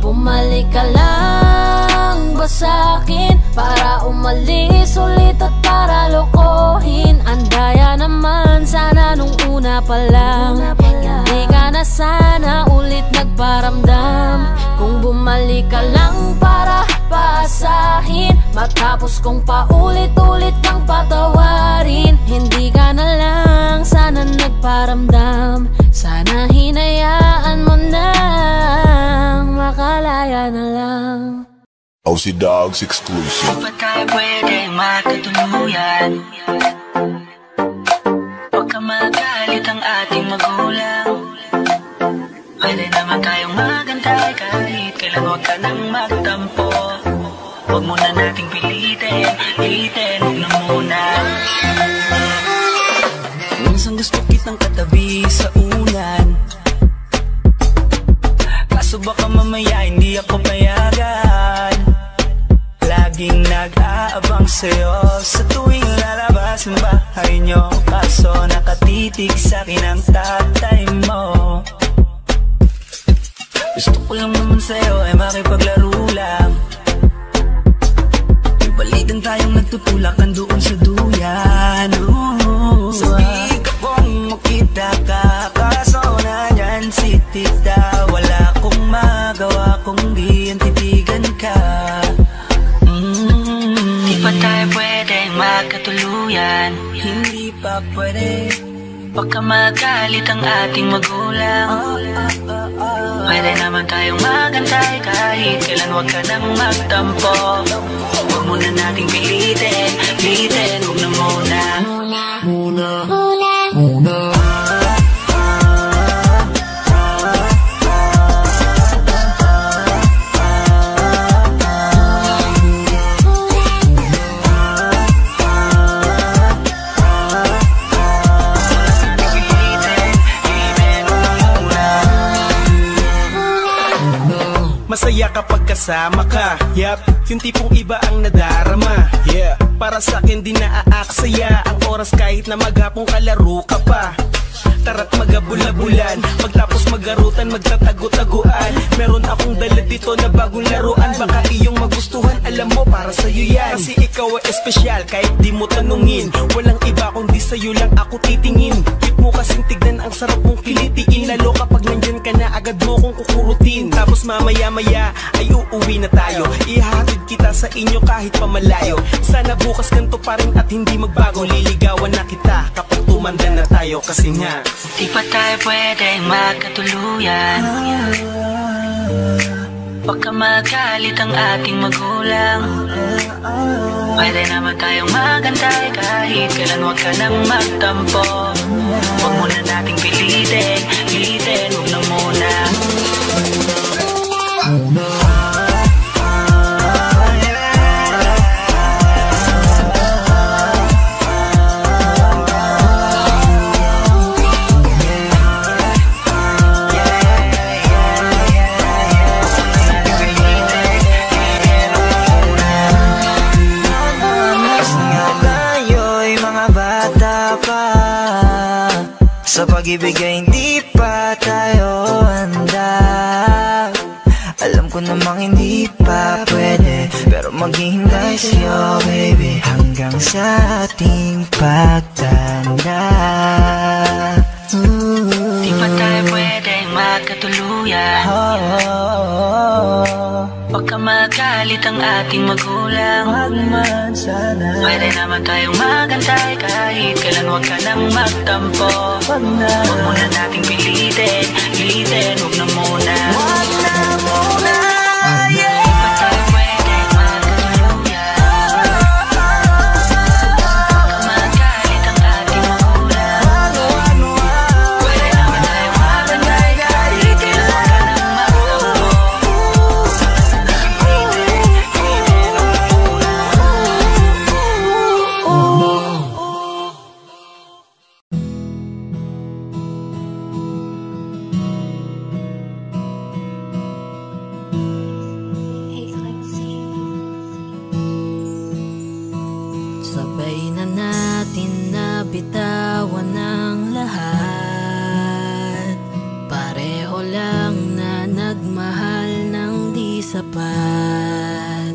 Bumalik ka lang ba sa'kin? Para umalis ulit at para lokohin. Andaya naman sana nung una pa lang. Hindi ka na sana ulit nagparamdam. Kung bumalik ka lang para paasahin Matapos kong paulit-ulit kang patawarin. Hindi ka na lang sana nagparamdam. Sana hinayaan mo na OC Dogs exclusive. Ba't tayo pwede magkatuluyan? Huwag ka magalit ang ating magulang. Pwede naman tayong magantay kahit kailan huwag ka nang magtampo. Huwag muna nating pilitin, pilitin, huwag na muna. Minsan gusto kitang katabi sa unan. Kaso baka mamaya hindi ako payagan Laging nag-aabang sa'yo. Sa tuwing lalabas ang bahay nyo Kaso nakatitig sa'kin ang tatay mo. Gusto ko lang naman sa'yo ay makipaglaro lang. May balitan tayong nagtutulak doon sa duyan. Ooh, Sabi ka kung makita ka Kaso nandyan si tita. Wala akong magawa kung di ang titigan ka pa tayo pwedeng magkatuluyan Hindi pa pwede. Baka magalit ang ating magulang. Pwede naman tayong magantay kahit kailan huwag ka nang magtampo. Huwag muna nating pilitin, pilitin, huwag na muna. Muna, muna, muna kapag kasama ka. Yup, yung tipong iba ang nadarama. Yeah, para sa akin di naaaksaya Ang oras kahit na maghapong kalaro ka pa Tara't magabula-bulan Magtapos magarutan, magtatago-taguan. Meron akong dala dito na bagong laruan. Baka iyong magustuhan, alam mo para sa'yo yan. Kasi ikaw ay espesyal kahit di mo tanungin. Walang iba kundi sa'yo lang ako titingin. Cute mo kasing tignan ang sarap mong kilitiin. Lalo kapag nandyan ka na agad mo kong kukurutin. Tapos mamaya-maya ay uuwi na tayo. Ihahatid kita sa inyo kahit pamalayo. Sana bukas ganito pa rin at hindi magbago. Liligawan na kita kapag tumanda na tayo. Kasi nga Di pa tayo pwedeng magkatuluyan Baka magalit ang ating magulang. Pwede naman tayong magantay kahit kailan huwag ka nang magtampo. Huwag muna nating pilitin, pilitin, huwag na muna pag-ibig ay hindi pa tayo handa. Alam ko namang hindi pa pwede Pero maghihintay sa'yo baby Hanggang sa ating pagtanda. Di pa tayo pwedeng magkatuluyan Baka magalit ang ating magulang. Wag man sana. Pwede naman tayong magantay kahit kailan huwag ka nang magtampo. Wag na. Huwag muna nating pilitin, pilitin, huwag na muna. Huwag di sapat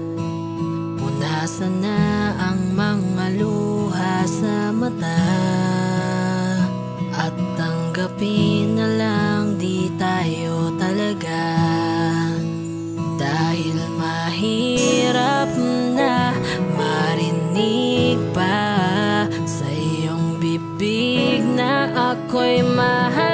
Punasan na ang mga luha sa mata At tanggapin na lang di tayo talaga. Dahil mahirap na marinig pa Sa iyong bibig na ako'y mahal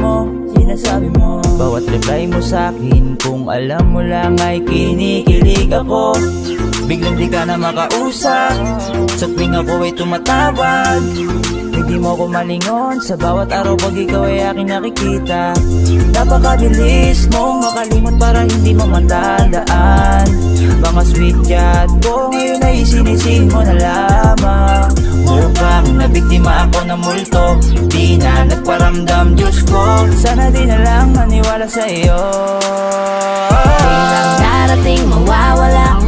mo Sinasabi mo. Bawat reply mo sa akin Kung alam mo lang ay kinikilig ako. Biglang di ka na makausap Sa tuwing ako ay tumatawag. Hindi mo ako malingon Sa bawat araw pag ikaw ay aking nakikita. Napakabilis mong makalimot para hindi mo matandaan. Mga sweet chat ko ngayon ay sinisin mo na lamang Mukhang nabiktima ako ng multo. Di na nagparamdam Diyos ko. Sana di na lang maniwala sa iyo. Biglang darating mawawala.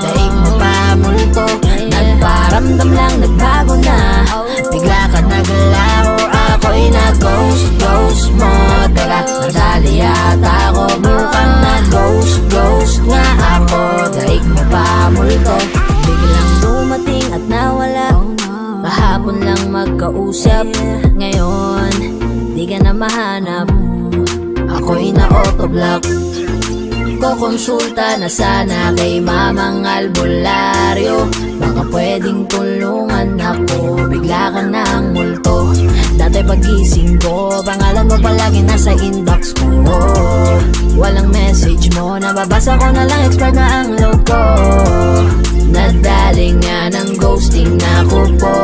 Daig mo pa multo. Nagparamdam lang nagbago na. Bigla ka naglalaho Ako'y na-ghost, ghost mo. Teka, nadali yata ako Mukhang na-ghost, ghost nga ako. Daig mo pa multo. Biglang dumating at nawala lang magkausap Ngayon, di ka na mahanap. Ako'y na-autoblock Kukonsulta na sana kay mamang albularyo. Baka pwedeng tulungan ako Bigla ka ng multo Dati pagising ko Pangalan mo palagi nasa inbox ko. Walang message mo Nababasa ko na lang expert na ang loob ko. Nadali nga ng ghosting na ko po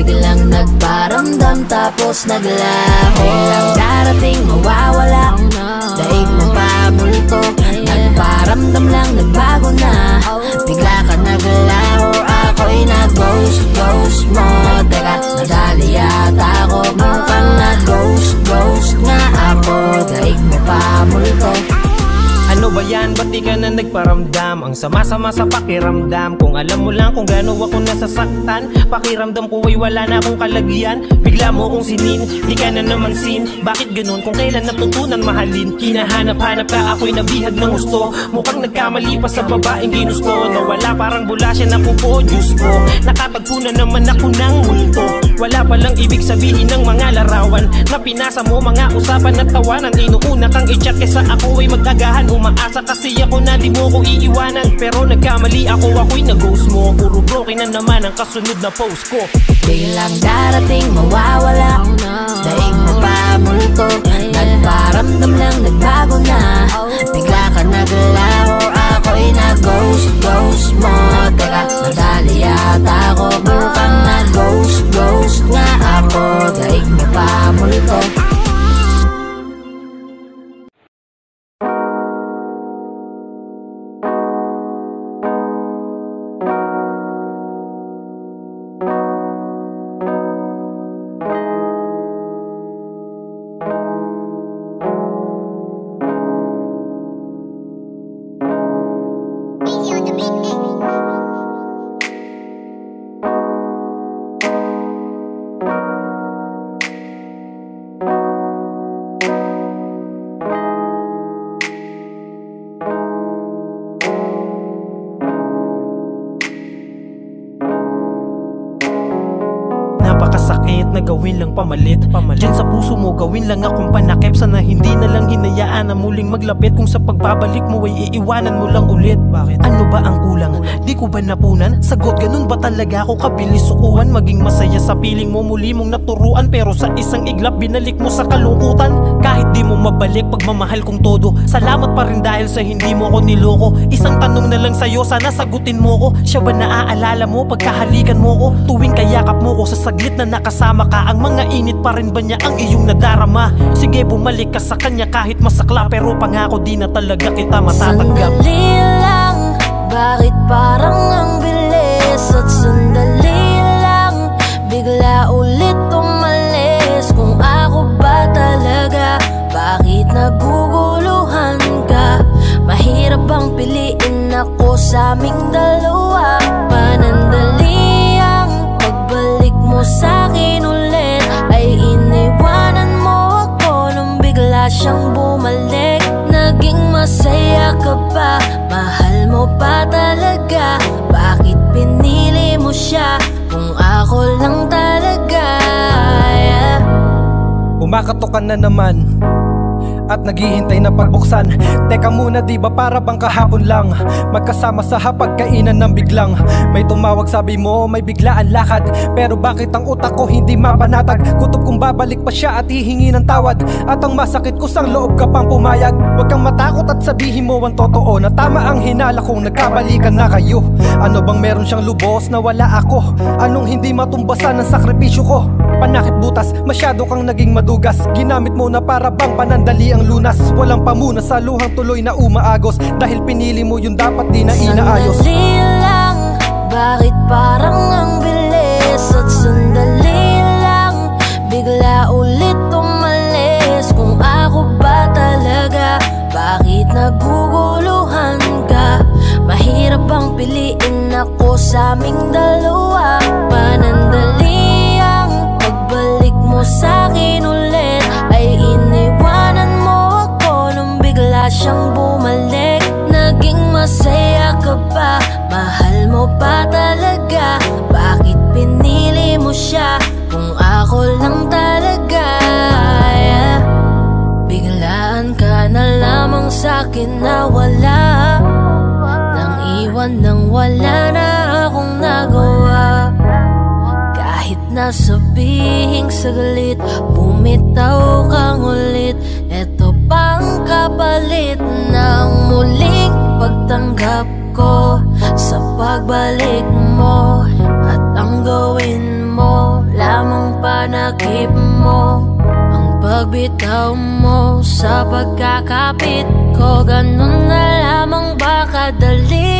Biglang nagparamdam tapos naglaho. Biglang darating mawawala. Daig mo pa multo. Nagparamdam lang nagbago na. Bigla ka naglaho Ako'y na-ghost, ghost mo. Teka, nadali yata ako Mukhang na-ghost, ghost nga ako. Daig mo pa multo Ano ba yan? Ba't di ka na nagparamdam? Ang sama-sama sa pakiramdam. Kung alam mo lang kung gaano ako nasasaktan Pakiramdam ko ay wala na akong kalagyan. Bigla mo kong sinin, di ka na naman sin. Bakit ganun? Kung kailan natutunan mahalin? Kinahanap-hanap ka ako'y nabihag ng gusto. Mukhang nagkamali pa sa babaeng ginusto. Nawala parang bula siya na pupo, Diyos ko. Nakatagpo na naman ako ng multo. Wala palang ibig sabihin ng mga larawan. Na pinasa mo mga usapan at tawanan. Inuuna kang i-chat kesa ako ay mag-agahan Umaasa kasi ako na di mo ko iiwanan. Pero nagkamali ako, ako'y nag-ghost mo. Puro broken na naman ang kasunod na post ko. Biglang darating mawawala Daig mo pa multo. Nagparamdam lang nagbago na. Bigla ka naglalaho Ako'y na-ghost, ghost mo. Teka, nadali yata ako Mukhang na-ghost, ghost nga ako. Daig mo pa multo lang akong lang hinayaan na muling maglapit Kung sa pagbabalik mo ay iiwanan mo lang ulit Bakit? Ano ba ang kulang? Di ko ba napunan? Sagot ganun ba talaga ako kabilis sukuhan? Maging masaya sa piling mo muli mong naturuan Pero sa isang iglap binalik mo sa kalungkutan Kahit di mo mabalik pagmamahal kong todo Salamat pa rin dahil sa hindi mo ako niloko Isang tanong na lang sa'yo sana sagutin mo ko Siya ba naaalala mo pagkahalikan mo ko Tuwing kayakap mo ko sa saglit na nakasama ka Ang mga init pa rin ba niya ang iyong nadarama Sige bumalik ka sa kanya kahit masakla Pero pangako di na talaga kita matatanggap. Sandali lang, bakit parang ang bilis? At sandali lang, bigla ulit umalis. Kung ako ba talaga, bakit naguguluhan ka? Mahirap bang piliin ako sa aming dalawa? Panandali ang pagbalik mo sa akin ulit. Ay iniwanan mo ako nung bigla siyang Naging masaya ka ba? Mahal mo pa talaga? Bakit pinili mo siya? Kung ako lang talaga yeah. Kumakatok ka na naman at naghihintay na pagbuksan. Teka muna di ba para bang kahapon lang? Magkasama sa hapagkainan ng biglang. May tumawag sabi mo may biglaan lakad. Pero bakit ang utak ko hindi mapanatag? Kutob kung babalik pa siya at hihingi ng tawad. At ang masakit ko sang loob ka pang pumayag. Huwag kang matakot at sabihin mo ang totoo Na tama ang hinala kong nagkabalikan na kayo. Ano bang meron siyang lubos na wala ako? Anong hindi matumbasan ng sakripisyo ko? Panakit butas, masyado kang naging madugas. Ginamit mo na para bang panandali ang lunas. Walang pamuna sa luhang tuloy na umaagos. Dahil pinili mo yung dapat di na inaayos. Sandali lang, bakit parang ang bilis? At sandali lang, bigla ulit umalis. Kung ako ba talaga, bakit naguguluhan ka? Mahirap bang piliin ako sa aming dalawa? Panandali ang pagbalik mo sa akin ulit siyang bumalik Naging masaya ka ba? Mahal mo pa talaga? Bakit pinili mo siya? Kung ako lang talaga yeah. Biglaan ka na lamang sa'kin na wala Nang iwan nang wala na akong nagawa Kahit nasabihing saglit Bumitaw kang ulit pang kapalit ng muling pagtanggap ko Sa pagbalik mo? At ang gawin mo Lamang panakip mo Ang pagbitaw mo Sa pagkakapit ko. Ganun na lamang ba kadali?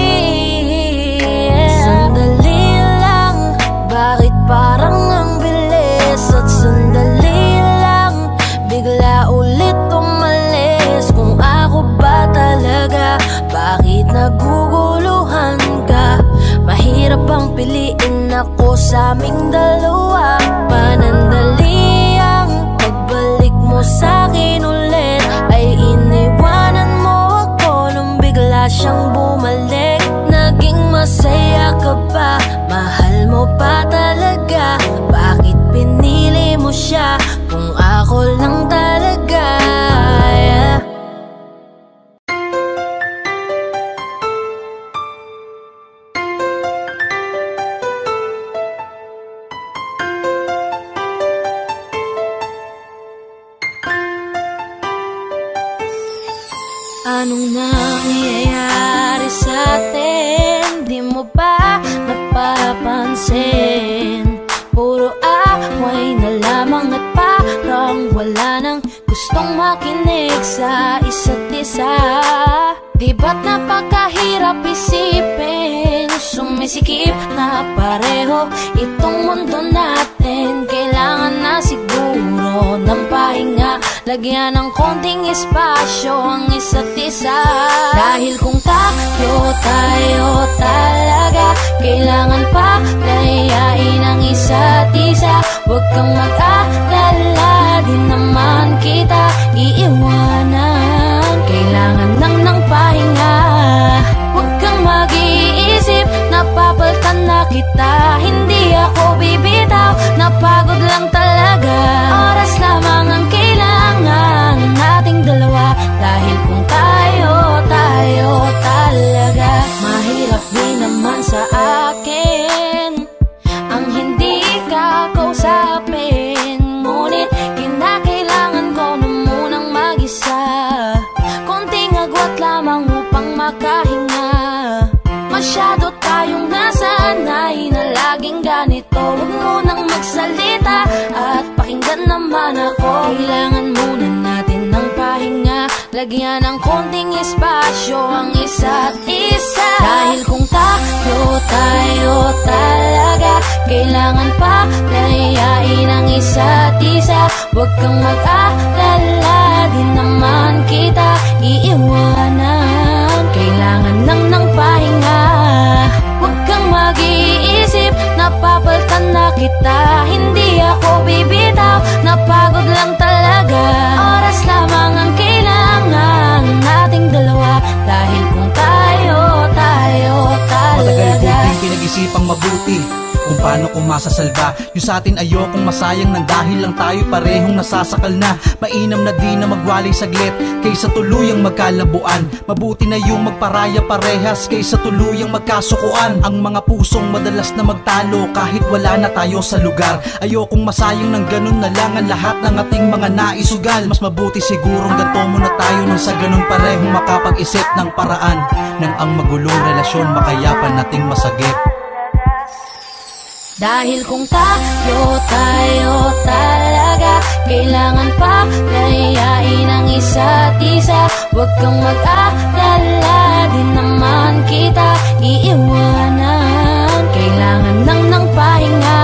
Sandali lang Bakit parang ang bilis? At sandali lang Bigla ulit naguguluhan ka. Mahirap bang piliin ako sa aming dalawa. Panandali ang pagbalik mo sa akin ulit. Ay iniwanan mo ako nung bigla siyang bumalik. Naging masaya ka ba? Anong nangyayari sa atin? Di mo ba napapansin? Puro away na lamang at parang wala nang gustong makinig sa isa't isa Di ba't napakahirap isipin Sumisikip na pareho itong mundo natin. Kailangan na siguro ng pahinga. Lagyan ng konting espasyo ang isa't isa. Dahil kung tayo, tayo talaga. Kailangan pa layain ang isa't isa. Huwag kang mag-alala, di naman kita iiwanan. Kailangan lang ng napapaltan na kita Hindi ako bibitaw, napagod lang talaga. Oras lamang ang kailangan nating dalawa. Dahil kung tayo, tayo talaga. Mahirap din naman sa akin ganito Huwag mo nang magsalita at pakinggan naman ako. Kailangan muna Lagyan ng konting espasyo ang isa't isa. Dahil kung tayo, tayo talaga. Kailangan pa layain ang isa't isa. Huwag kang mag-alala, di naman kita iiwanan. Kailangan lang ng pahinga. Huwag kang mag-iisip Napapaltan na kita. Hindi ako bibitaw. Napagod lang talaga. Oras lamang ang kailangan Nating dalawa. Dahil kung pinag-isipang mabuti kung paano ko masasalba. Yung sa atin ayokong masayang nang dahil lang tayo parehong nasasakal na. Mainam na di na magwalay saglit Kaysa tuluyang magkalabuan. Mabuti na yung magparaya parehas Kaysa tuluyang magkasukuan. Ang mga pusong madalas na magtalo Kahit wala na tayo sa lugar. Ayokong masayang ng ganun na lang Ang lahat ng ating mga naisugal. Mas mabuti sigurong ganto muna tayo Nang sa ganun parehong makapag-isip ng paraan Nang ang magulong relasyon makayapan nating masagip Dahil kung tayo, tayo talaga Kailangan pa layain ang isa't isa. Huwag kang mag-alala, di naman kita iiwanan. Kailangan lang ng pahinga.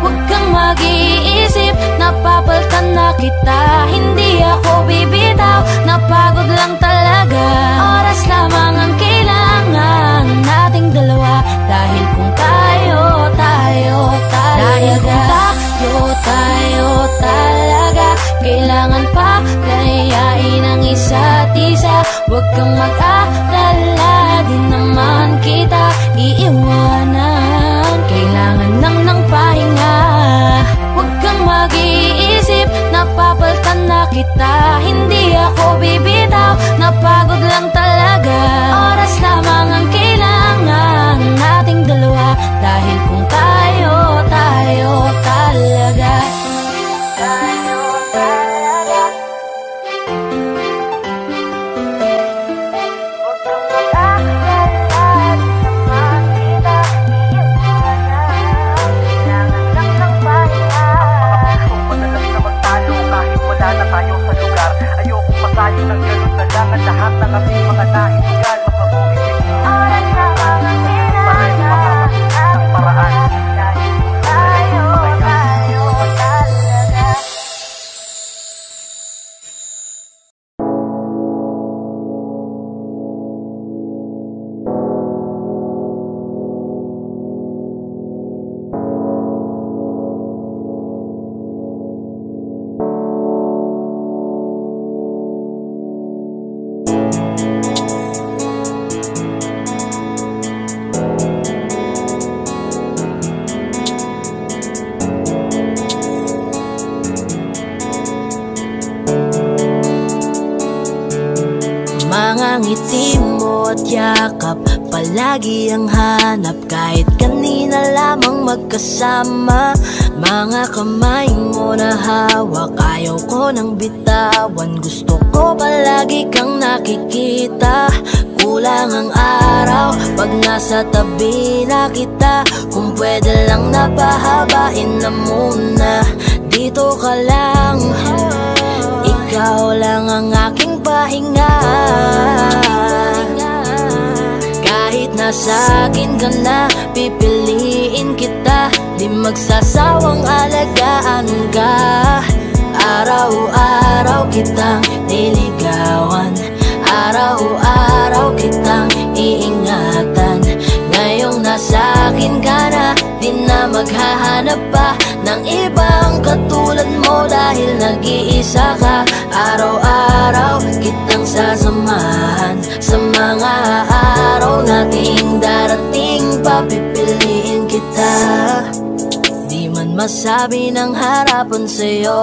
Huwag kang mag-iisip, napapaltan na kita. Hindi ako bibitaw, napagod lang talaga. Oras lamang ang kailangan nating dalawa. Dahil kung talaga Dahil kung tayo, tayo talaga. Kailangan pa layain ang isa't isa. Huwag kang mag-alala, di naman kita iiwanan. Kailangan lang ng pahinga. Huwag kang mag-iisip, napapaltan na kita. Hindi ako bibitaw, napagod lang talaga. Oras lamang ang kailangan nating dalawa. Dahil kung tayo talaga Tayo talaga tayo sa lugar Ayokong masayang ng ganun na lang Ang lahat ng ating mga naisugal magkasama Mga kamay mo na hawak Ayaw ko nang bitawan. Gusto ko palagi kang nakikita. Kulang ang araw Pag nasa tabi na kita. Kung pwede lang napahabain na muna Dito ka lang. Ikaw lang ang aking pahinga. Kahit nasa akin ka na Pipiliin kita Di magsasawang alagaan ka. Araw-araw kitang niligawan. Araw-araw kitang iingatan. Ngayong nasa akin ka na Di na maghahanap pa Ng ibang katulad mo Dahil nag-iisa ka. Araw-araw kitang sasamahan. Sa mga araw nating darating Papipiliin kita masabi ng harapan sa'yo.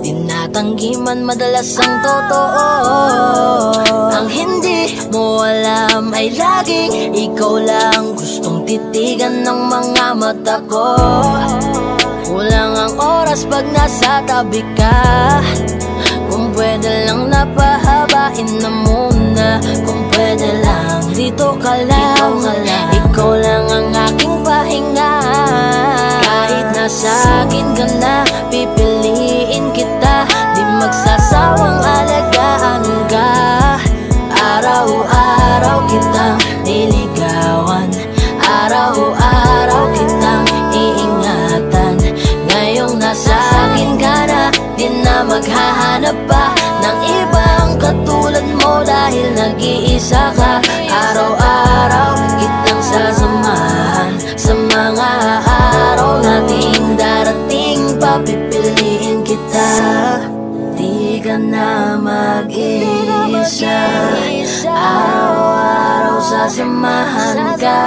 Tinatanggi man madalas ang totoo. Ang hindi mo alam ay laging Ikaw lang gustong titigan ng mga mata ko. Kulang ang oras pag nasa tabi ka. Kung pwede lang napahabain na muna. Kung pwede lang dito ka lang. Ikaw lang ang aking pahinga Sa'kin ka na, pipiliin kita. Di magsasawang alagaan ka. Araw-araw kitang niligawan. Araw-araw kitang iingatan. Ngayong nasa'kin ka na, di na maghahanap pa Ng ibang katulad mo dahil nag-iisa ka. Mag-iisa Araw-araw sasamahan ka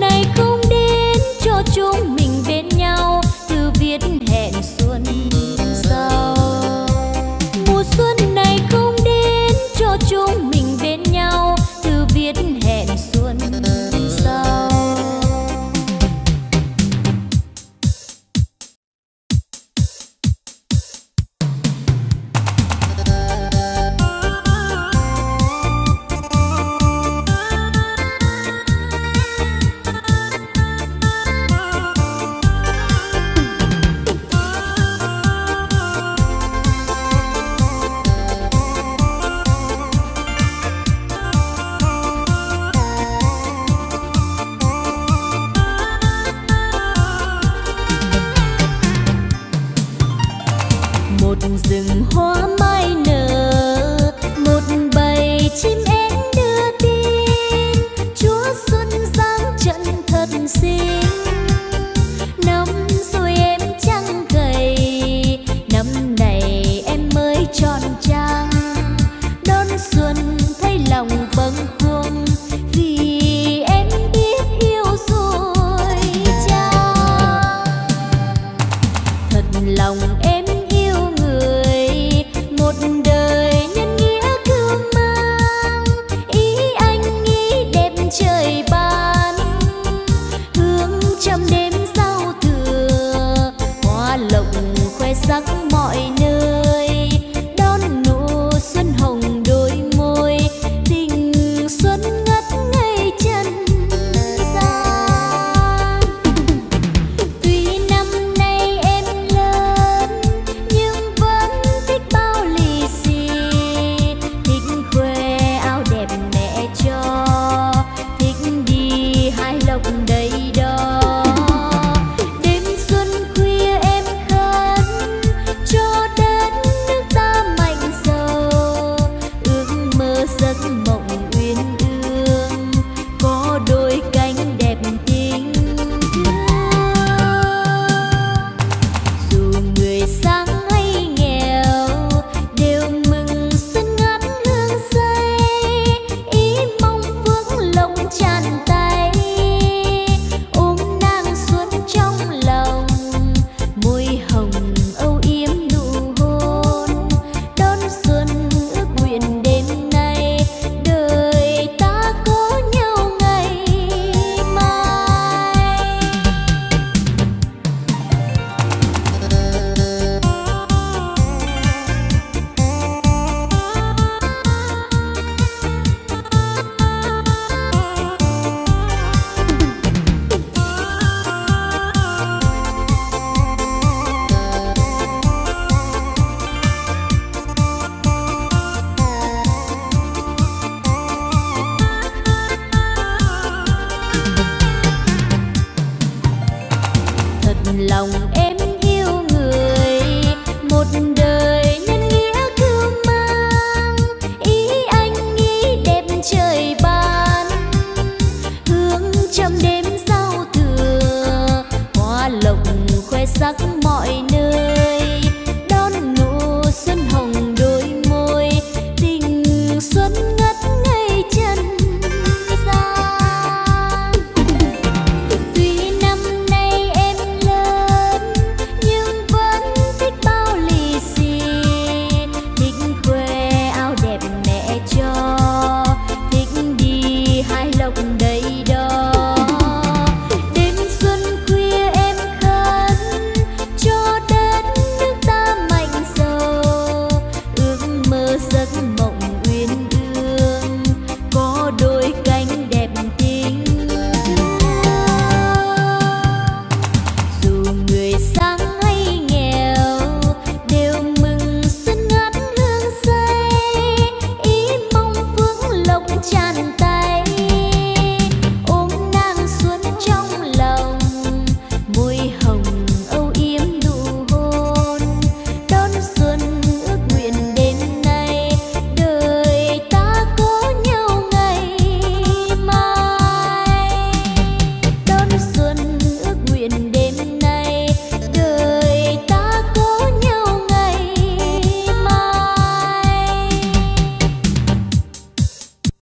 này không đến cho chúng mình.